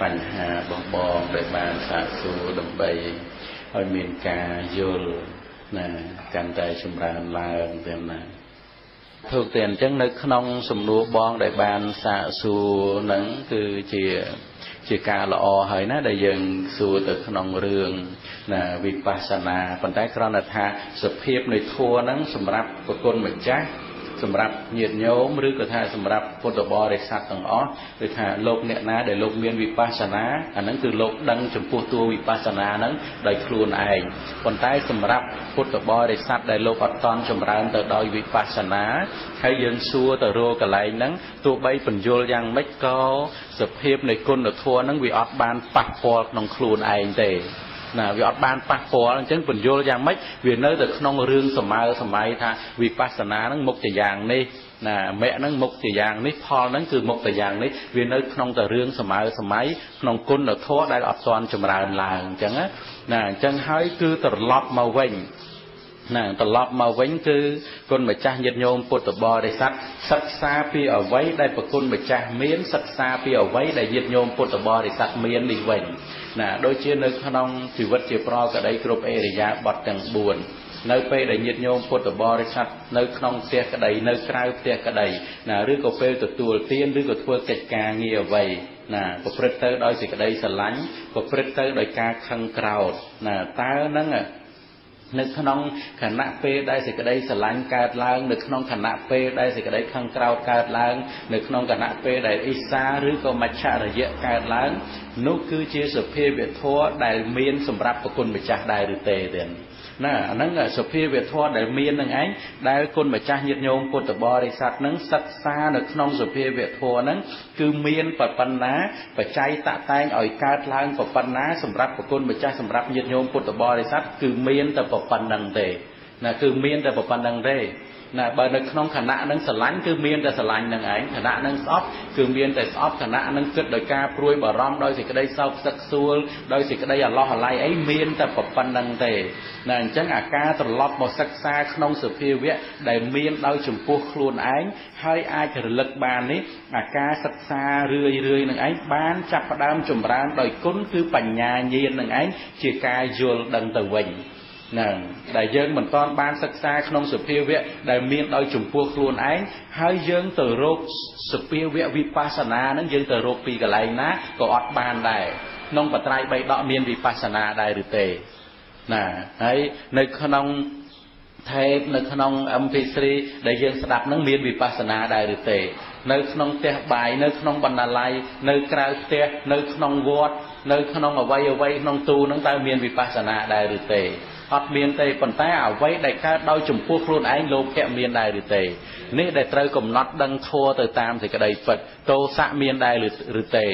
បញ្ហាបងបងដែលបានសាកសួរដើម្បីឲ្យមានការយល់ណាកាន់តែចម្រើនឡើងទាំងណា ធូកតែអញ្ចឹងនៅក្នុងសំណួរបងដែលបានសាកសួរហ្នឹងគឺជាជាការល្អហើយណាដែលយើងសួរទៅក្នុងរឿងណាវិបស្សនាប៉ុន្តែគ្រាន់តែថាសភាពនៃធัวហ្នឹងសម្រាប់ប្រគុណម្ចាស់ សម្រាប់ញាតិញោមឬក៏ថាសម្រាប់ពុទ្ធបរិស័ទទាំងអស់គឺថាលោកអ្នកណាដែលលោកមានវិបស្សនាអាហ្នឹងគឺលោកដឹងចំពោះតួវិបស្សនាហ្នឹងដោយខ្លួនឯងប៉ុន្តែសម្រាប់ពុទ្ធបរិស័ទដែលលោកអត់តន់ចម្រើនទៅដោយវិបស្សនាហើយយើងសួរទៅរកកន្លែងហ្នឹងទោះបីបញ្យលយ៉ាងម៉េចក៏សភាពនៃគុណធម៌ហ្នឹងវាអត់បានប៉ះពាល់ក្នុងខ្លួនឯងទេ ណាវាអត់បានប៉ះពាល់អញ្ចឹងពន្យល់យ៉ាងម៉េចវានៅតែក្នុងរឿងសម័យសម័យថាវិបស្សនាហ្នឹងមុខជាយ៉ាងនេះណាមគ្គហ្នឹងមុខជាយ៉ាងនេះផលហ្នឹងគឺមុខជាយ៉ាងនេះវានៅក្នុងតែរឿងសម័យសម័យក្នុងគុណធម៌ដែលអត់ទាន់ចម្រើនឡើងអញ្ចឹងណាអញ្ចឹងហើយគឺត្រឡប់មកវិញ ណាត្រឡប់មកវិញគឺគុណម្ចាស់ញាតិញោមពុទ្ធបរិស័ទសិក្សាពីអ្វីដែលប្រគុណម្ចាស់មានសិក្សាពីអ្វីដែលញាតិញោមពុទ្ធបរិស័ទមាននេះវិញណាដូចជានៅក្នុងជីវិតជាប្រកដីគ្រប់អេរិយាបថទាំង4នៅពេលដែលញាតិញោមពុទ្ធបរិស័ទនៅក្នុងផ្ទះក្តីនៅក្រៅផ្ទះក្តីណាឬក៏ពេលទទួលទានឬក៏ធ្វើកិច្ចការងារអ្វីណាប្រព្រឹត្តទៅដោយសេចក្តីស្រឡាញ់ប្រព្រឹត្តទៅដោយការខឹងក្រោធណាតើនឹង នៅក្នុងខណៈពេលដែលសេចក្តីស្រឡាញ់កើតឡើងនៅក្នុងខណៈពេលដែលសេចក្តីខឹងក្រោធកើតឡើងនៅក្នុងខណៈពេលដែលអ៊ីសាឬក៏មច្ឆរយៈកើតឡើងនោះគឺជាសភាវធម៌ដែលមានសម្រាប់ប្រគុណម្ចាស់ដែរឬទេទេ ណាអាហ្នឹងសភាវធម៌ដែលមាននឹងឯងដែលគុណម្ចាស់ញាតិញោមពុទ្ធបរិស័ទនឹងសិក្សានៅក្នុងសភាវធម៌ហ្នឹងគឺមានប៉ុណ្ណាបច្ច័យតតែងឲ្យកើតឡើងប៉ុណ្ណាសម្រាប់ប្រគុណម្ចាស់សម្រាប់ញាតិញោមពុទ្ធបរិស័ទគឺមានតែប៉ុណ្្នឹងទេណាគឺមានតែប៉ុណ្្នឹងទេ ណាបើនៅក្នុងខណៈនឹងស្រឡាញ់គឺមានតែស្រឡាញ់នឹងឯងខណៈនឹងស្អប់គឺមានតែស្អប់ខណៈនឹងគិតដោយការព្រួយបារម្ភដោយសេចក្តីសោកសឹកសួលដោយសេចក្តីអាឡោះអាល័យអីមានតែប៉ុណ្្នឹងទេណាអញ្ចឹងអាការត្រឡប់មកសិក្សាក្នុងសភាវៈដែលមានដោយចំពោះខ្លួនឯងហើយអាចរលឹកបាននេះអាការសិក្សារឿយរឿយនឹងឯងបានចាប់ផ្ដើមចម្រើនដោយគុណគឺបញ្ញាញាណនឹងឯងជាការយល់ដឹងទៅវិញហ្នឹងដែលយើងមិនទាន់បានសិក្សាក្នុងសភាវៈដែលមានដោយចំពោះខ្លួនឯងហើយយើងទៅរកសភាវៈវិបស្សនាហ្នឹងយើងទៅរកពីកន្លែងណាក៏អត់បានដែរក្នុងបត្រៃបីដកមានវិបស្សនាដែរឬទេណាហើយនៅក្នុងថេបនៅក្នុង MP3 ដែលយើងស្ដាប់នឹងមានវិបស្សនាដែរឬទេ នៅក្នុងផ្ទះបាយនៅក្នុងបណ្ណាល័យនៅក្រៅផ្ទះនៅក្នុងវត្តនៅក្នុងអវ័យអវ័យក្នុងទូនឹងតើមានវិបស្សនាដែរឬទេ អត់មានទេប៉ុន្តែអ្វីដែលកើតដោយចំពោះខ្លួនឯងលោភៈមានដែរឬទេនេះដែលត្រូវកំណត់ដឹងធัวទៅតាមសេចក្តីពិតតោសៈមានដែរឬទេ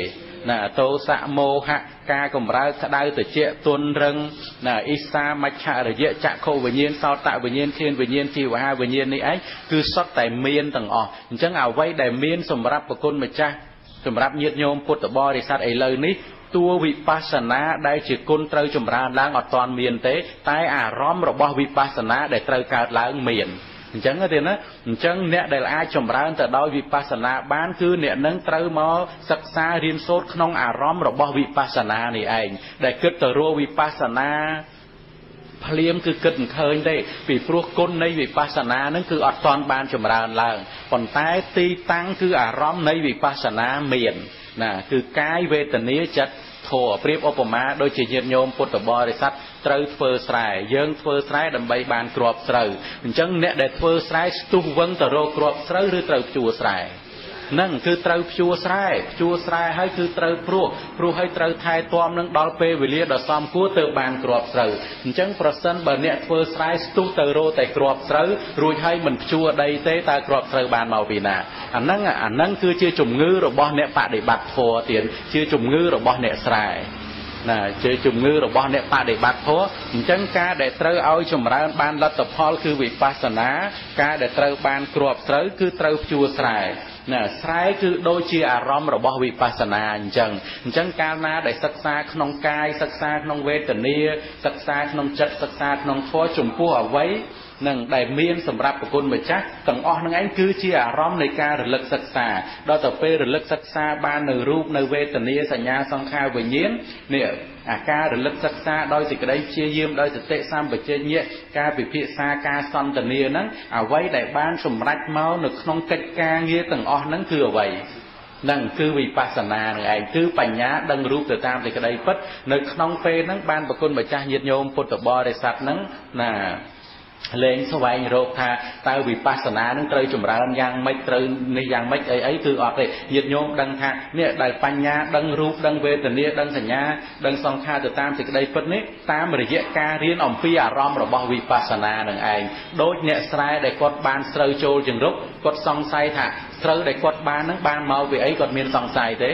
ណាតោសៈមោហៈការកំរើកក្តៅតិចទុនរឹងណាអ៊ីសាមច្ឆរយៈចក្ខុវិញ្ញាណសោតវិញ្ញាណធានវិញ្ញាណជីវហាវិញ្ញាណនេះឯងគឺសុទ្ធតែមានទាំងអស់អញ្ចឹងអ្វីដែលមានសម្រាប់ប្រគុណម្ចាស់សម្រាប់ញាតិញោមពុទ្ធបរិស័ទឥឡូវនេះ តួវិបស្សនាដែលជាគុណត្រូវចម្រើនឡើងអត់ទាន់មានទេ តែអារម្មណ៍របស់វិបស្សនាដែលត្រូវកើតឡើងមានអអញ្ចឹងទេណាអញ្ចឹងអ្នកដែលអាចចម្រើនទៅដោយវិបស្សនាបានគឺអ្នកនឹងត្រូវមកសិក្សារៀនសូត្រក្នុងអារម្មណ៍របស់វិបស្សនានេះឯងដែលគិតទៅរកវិបស្សនាភ្លាមគឺគិតមិនឃើញទេពីព្រោះគុណនៃវិបស្សនានឹងគឺអត់ទាន់បានចម្រើនឡើងប៉ុន្តែទីតាំងគឺអារម្មណ៍នៃវិបស្សនាមាន ណាគឺកាយវេទនាចិត្តធម៌ប្រៀបឧបមាដូចជាញាតិញោមពុទ្ធបរិស័ទត្រូវធ្វើស្រែយើងធ្វើស្រែដើម្បីបានគ្រាប់ស្រូវអញ្ចឹងអ្នកដែលធ្វើស្រែស្ទុះវឹងទៅរកគ្រាប់ស្រូវឬត្រូវភ្ជួរស្រែ នឹងគឺត្រូវភ្ជួរស្រែភ្ជួរស្រែហើយគឺត្រូវព្រោះព្រោះឲ្យត្រូវថែទាំនឹងដល់ពេលវេលាដ៏សមគួរទៅបានគ្រាប់ស្រូវអញ្ចឹងប្រសិនបើអ្នកធ្វើស្រែស្ទុះទៅរកតែគ្រាប់ស្រូវរួចហើយមិនភ្ជួរដីទេតើគ្រាប់ស្រូវបានមកពីណាអាហ្នឹងអាហ្នឹងគឺជាជំងឺរបស់អ្នកបដិបត្តិធម៌ទៀតជាជំងឺរបស់អ្នកស្រែណាជាជំងឺរបស់អ្នកបដិបត្តិធម៌អញ្ចឹងការដែលត្រូវឲ្យចម្រើនបានលទ្ធផលគឺវិបស្សនាការដែលត្រូវបានគ្រាប់ស្រូវគឺត្រូវភ្ជួរស្រែ ណាស្រែគឺដូចជាអារម្មណ៍របស់វិបស្សនាអញ្ចឹងអញ្ចឹងកាលណាដែលសិក្សាក្នុងកាយសិក្សាក្នុងវេទនាសិក្សាក្នុងចិត្តសិក្សាក្នុងធម៌ចំពោះអ្វី នឹងដែលមានសម្រាប់ប្រគុណម្ចាស់ទាំងអស់នឹងឯងគឺជាអារម្មណ៍នៃការរលឹកសិក្សាដល់ទៅពេលរលឹកសិក្សាបាននៅរូបនៅវេទនាសញ្ញាសង្ខារវិញ្ញាណនេះអាការរលឹកសិក្សាដោយសេចក្តីព្យាយាមដោយសតិសម្បជញ្ញៈការពិភាក្សាការសន្ទនាហ្នឹងអ្វីដែលបានសម្រេចមកនៅក្នុងកិច្ចការងារទាំងអស់ហ្នឹងគឺអ្វីនឹងគឺវិបស្សនានឹងឯងគឺបញ្ញាដឹងរូបទៅតាមសេចក្តីពិតនៅក្នុងពេលហ្នឹងបានប្រគុណម្ចាស់ញាតិញោមពុទ្ធបរិស័ទហ្នឹងណា លែងស្វែងរកថាតើវិបស្សនានឹងត្រូវចម្រើនយ៉ាងម៉េចត្រូវនេះយ៉ាងម៉េចអីអីគឺអត់ទេញាតិញោមដឹងថានេះដែលបញ្ញាដឹងរូបដឹងវេទនាដឹងសញ្ញាដឹងសង្ខារទៅតាមសេចក្តីពិតនេះតាមរយៈការរៀនអំពីអារម្មណ៍របស់វិបស្សនានឹងឯងដូចអ្នកស្រែដែលគាត់បានស្រូវចូលជង្រុកគាត់សង្ស័យថាស្រូវដែលគាត់បាននឹងបានមកពីអីគាត់មានសង្ស័យទេ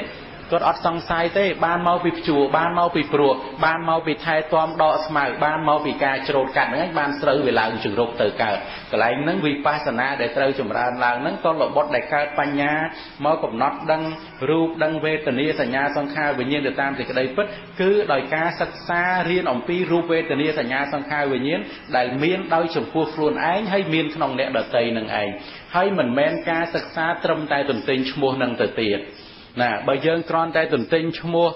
គាត់អត់សង្ស័យទេបានមកពីភ្ជួរបានមកពីព្រោះបានមកពីថែទាំដកស្មៅបានមកពីការច្រូតកាត់ហ្នឹងបានស្រូវវាឡើងជង្រុកទៅកើតកន្លែងហ្នឹងវិបស្សនាដែលត្រូវចម្រើនឡើងហ្នឹងក៏របត់ដែលកើតបញ្ញាមកកំណត់ដឹងរូបដឹងវេទនាសញ្ញាសង្ខារវិញ្ញាណទៅតាមសេចក្តីពិតគឺដោយការសិក្សារៀនអំពីរូបវេទនាសញ្ញាសង្ខារវិញ្ញាណដែលមានដោយចំពោះខ្លួនឯងហើយមានក្នុងអ្នកដតីនឹងឯងហើយមិនមែនការសិក្សាត្រឹមតែទន្ទិញឈ្មោះនឹងទៅទៀត ណាបើយើងគ្រាន់តែទន្ទិញឈ្មោះ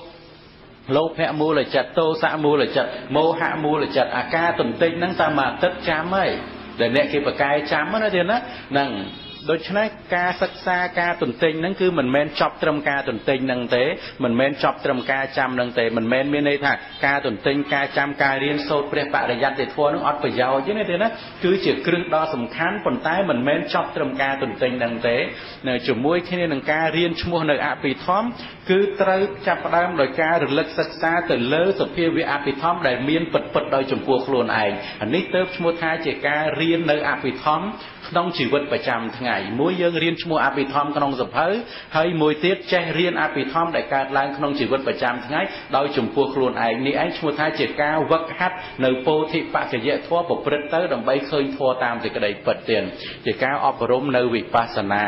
លោភៈមូលចិត្តទោសៈមូលចិត្តមោហៈមូលចិត្តអាការទន្ទិញហ្នឹងតាមអាទិត្យចាំហើយដែលអ្នកគេបកកាយចាំណាទៀតណាហ្នឹង ដូច្នេះការសិក្សាការទន្ទិញហ្នឹងគឺមិនមែនចប់ត្រឹមការទន្ទិញហ្នឹងទេមិនមែនចប់ត្រឹមការចាំហ្នឹងទេមិនមែនមានន័យថាការទន្ទិញការចាំការរៀនសូត្រព្រះបរិយត្តិធម៌ហ្នឹងអត់ប្រយោជន៍ទេណាគឺជាគ្រឹះដ៏សំខាន់ប៉ុន្តែមិនមែនចប់ត្រឹមការទន្ទិញហ្នឹងទេនៅជាមួយគ្នានឹងការរៀនឈ្មោះនៅអភិធម្មគឺត្រូវចាប់ផ្ដើមដោយការរលឹកសិក្សាទៅលើសភាវៈអភិធម្មដែលមានពិតពិតដោយចំពោះខ្លួនឯងអានេះទៅឈ្មោះថាជាការរៀននៅអភិធម្ម ក្នុងជីវិតប្រចាំថ្ងៃមួយយើងរៀនឈ្មោះអភិធម្មក្នុងសភៅហើយមួយទៀតចេះរៀនអភិធម្មដែលកើតឡើងក្នុងជីវិតប្រចាំថ្ងៃដោយចំពោះខ្លួនឯងនេះឯងឈ្មោះថាជាការវឹកហាត់នៅពោធិបក្កយធម៌ប្រព្រឹត្តទៅដើម្បីឃើញធម៌តាមសេចក្តីពិតទៀតជាការអប់រំនៅវិបស្សនា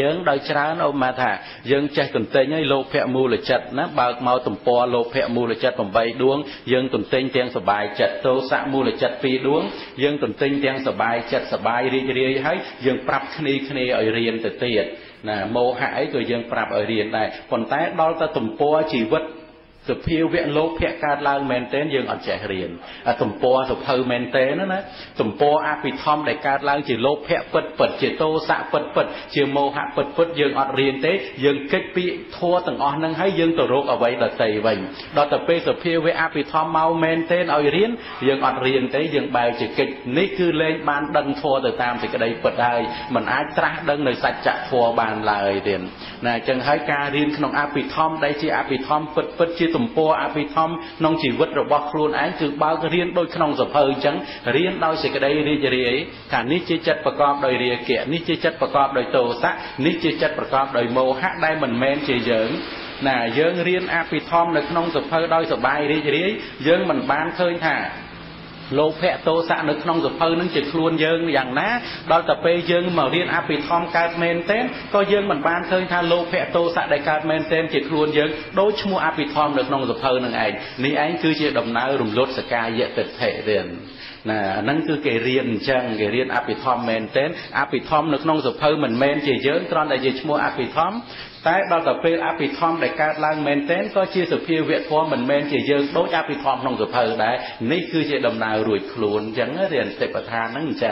យើងដោយច្រើនអូមកថាយើងចេះទន្ទិញឲ្យលោភៈមូលចិត្តណាបើកមកទំព័រលោភៈមូលចិត្ត8ដួងយើងទន្ទិញទាំងសបាយចិត្តទោសៈមូលចិត្ត2ដួងយើងទន្ទិញទាំងសបាយចិត្តសបាយរីករាយហើយយើងប្រាប់គ្នាគ្នាឲ្យរៀនទៅទៀតណាមោហៈអីក៏យើងប្រាប់ឲ្យរៀនដែរប៉ុន្តែដល់ទៅទំព័រជីវិត សភាវៈលោភៈកើតឡើងមែនទែនយើងអត់ចេះរៀនទំព័រសភៅមែនទែនណាទំព័រអភិធម្មដែលកើតឡើងជាលោភៈពិតពិតជាទោសៈពិតពិតជាមោហៈពិតពិតយើងអត់រៀនទេយើងកិច្ចពីធัวទាំងអស់ហ្នឹងហើយយើងទៅរកអ្វីដតីវិញដល់ទៅពេលសភាវៈអភិធម្មមកមែនទែនឲ្យរៀនយើងអត់រៀនទេយើងបែរជាកិច្ចនេះគឺលែងបានដឹងធัวទៅតាមសេចក្តីពិតហើយมันអាចត្រាស់ដឹងនៅសច្ចធัวបានឡើយទៀតណាអញ្ចឹងហើយការរៀនក្នុងអភិធម្មដែលជាអភិធម្មពិតពិតជា ទំព័រអភិធម្មក្នុងជីវិតរបស់ខ្លួនឯងគឺបើករៀនដូចក្នុងសភៅអញ្ចឹងរៀនដោយសេចក្តីរីករាយថានេះជាចិត្តប្រកបដោយរាគៈនេះជាចិត្តប្រកបដោយទោសៈនេះជាចិត្តប្រកបដោយមោហៈដែលមិនមែនជាយើងណាយើងរៀនអភិធម្មនៅក្នុងសភៅដោយសបាយរីករាយយើងមិនបានឃើញថា លោភៈទោសៈនៅក្នុងសភៅនឹងជាខ្លួនយើងយ៉ាងណាដល់តែពេលយើងមករៀនអភិធម្មកើតមែនទេក៏យើងមិនបានឃើញថាលោភៈទោសៈដែលកើតមែនទេជាខ្លួនយើងដូចឈ្មោះអភិធម្មនៅក្នុងសភៅនឹងឯងនេះឯងគឺជាដំណើររំលត់សកាយតិដ្ឋិទៀតណាអាហ្នឹងគឺគេរៀនអញ្ចឹងគេរៀនអភិធម្មមែនទែនអភិធម្មនៅក្នុងសភៅមិនមែនជាយើងគ្រាន់តែជាឈ្មោះអភិធម្ម តែដល់ទៅពេលអភិធម្មដែលកើតឡើងមែនទែនក៏ជាសភាវៈធម៌មិនមែនជាយើងដូចអភិធម្មក្នុងសភៅដែរនេះគឺជាដំណើររួចខ្លួនអញ្ចឹងរៀនសិបដ្ឋានហ្នឹងអញ្ចឹង